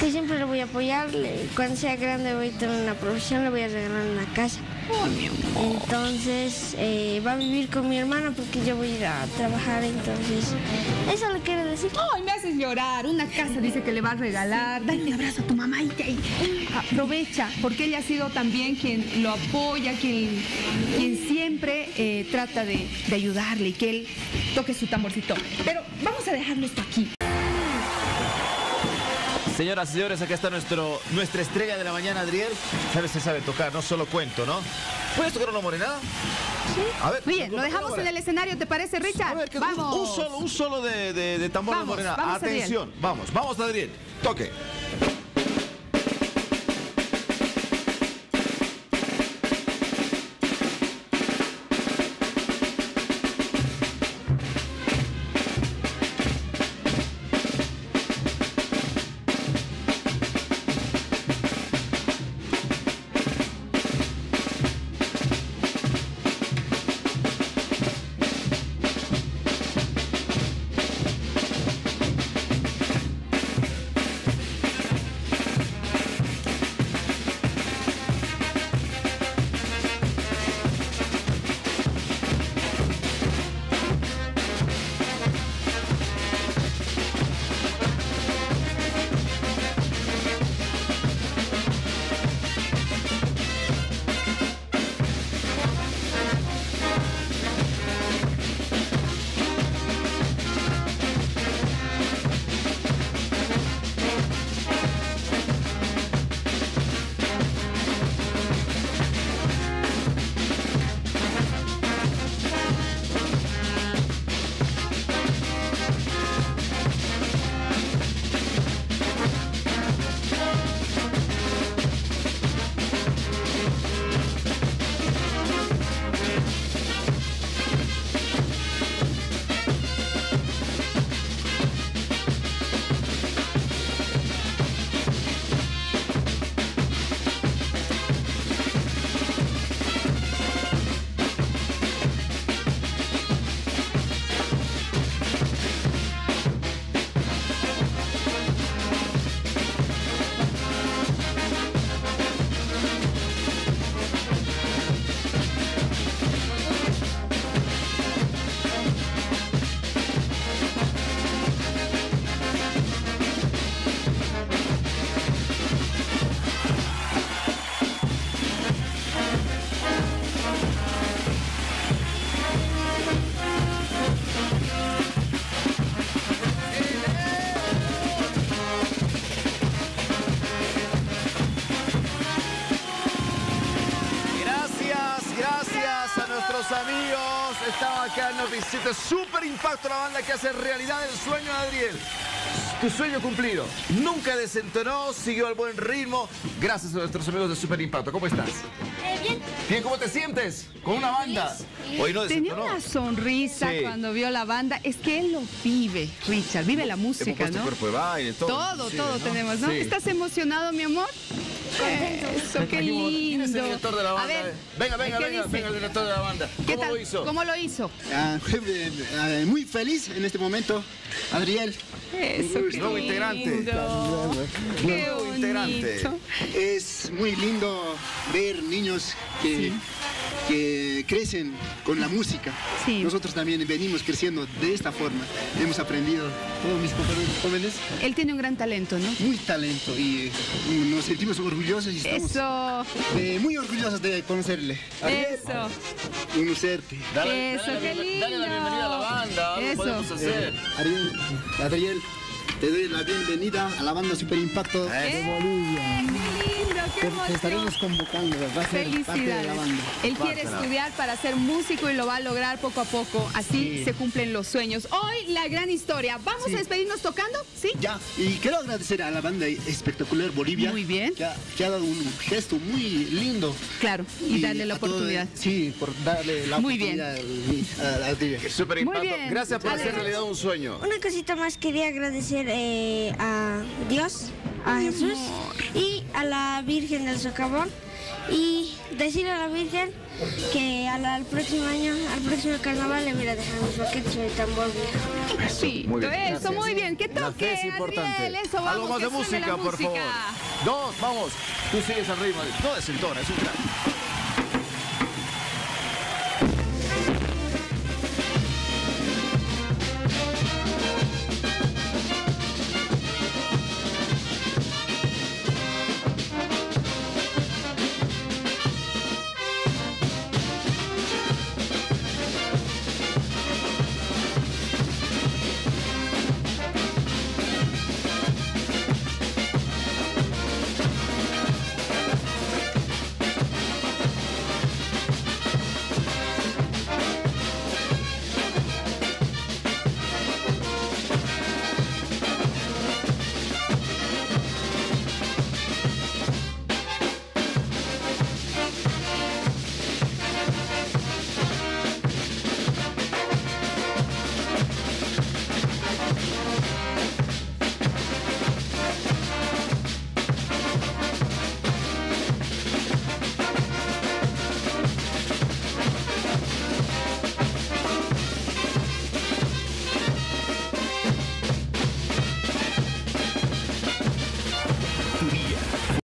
que siempre le voy a apoyar. Cuando sea grande voy a tener una profesión, le voy a regalar una casa. Entonces eh, va a vivir con mi hermana porque yo voy a ir a trabajar, entonces eso le quiero decir. Ay, me haces llorar. Una casa dice que le va a regalar. Dale un abrazo a tu mamá y te- aprovecha, porque ella ha sido también quien lo apoya, quien, quien siempre eh, trata de, de ayudarle y que él toque su tamborcito. Pero vamos a dejarlo esto aquí. Señoras y señores, acá está nuestro, nuestra estrella de la mañana, Adriel. Sabes, se sabe tocar, no solo cuento, ¿no? ¿Puedes tocar una morena? Sí. A ver, Bien, lo dejamos en el escenario, ¿te parece, Richard? vamos. Un solo, un solo de, de- de tambor Vamos, de morena. vamos, Adriel. Atención, vamos, vamos, Adriel. Toque. 27. Super impacto la banda que hace realidad el sueño de Adriel. Tu sueño cumplido. Nunca desentonó, siguió al buen ritmo. Gracias a nuestros amigos de Super Impacto. ¿Cómo estás? Eh, bien. Bien, ¿cómo te sientes? Con una banda. Tenía una sonrisa cuando vio la banda. Es que él lo vive, Richard. Vive la música, ¿no? Todo. Todo, tenemos, ¿no? ¿Estás emocionado, mi amor? Eso, qué lindo. ¿Quién es el director de la banda? A ver, venga, venga, ¿qué venga, dice? venga el director de la banda. ¿Qué ¿Cómo tal? lo hizo? ¿Cómo lo hizo? Ah, eh, muy feliz en este momento, Adriel. Eso, qué Nuevo lindo. Qué Nuevo integrante. Es muy lindo ver niños que que crecen con la música. Nosotros también venimos creciendo de esta forma. Hemos aprendido, todos mis compañeros jóvenes. Él tiene un gran talento, ¿no? Muy talento y nos sentimos orgullosos y estamos Eso. eh, muy orgullosos de conocerle. Eso. Conocerte. Eso, qué lindo. Dale la bienvenida a la banda, Eso. podemos hacer. Eh, Ariel, Adriel, te doy la bienvenida a la banda Super Impacto de Bolivia. Qué Te- emoción. Te estaremos convocando, la Felicidades. Él quiere estudiar para ser músico y lo va a lograr poco a poco. Así Sí. se cumplen los sueños. Hoy la gran historia. ¿Vamos Sí. a despedirnos tocando? ¿Sí? Ya, y quiero agradecer a la banda espectacular Bolivia. Muy bien. Que ha, que ha dado un gesto muy lindo. Claro, y darle la todo- oportunidad. sí, por darle la Muy bien. oportunidad al- a- Adriel. Super Muy impacto. bien. Gracias por hacer realidad un sueño. Una cosita más quería agradecer eh, a Dios, a Jesús y a la Virgen del Socavón y decirle a la Virgen que al, al próximo año, al próximo carnaval le voy a dejar mis paquetes y mi tambor viejo. Sí, Muy bien. eso, muy bien. ¿Qué La toque, es importante. Adriel? Eso, vamos, Algo más que de música, la por favor. música. Dos, vamos. Tú sigues al ritmo. No desentona, es un crack.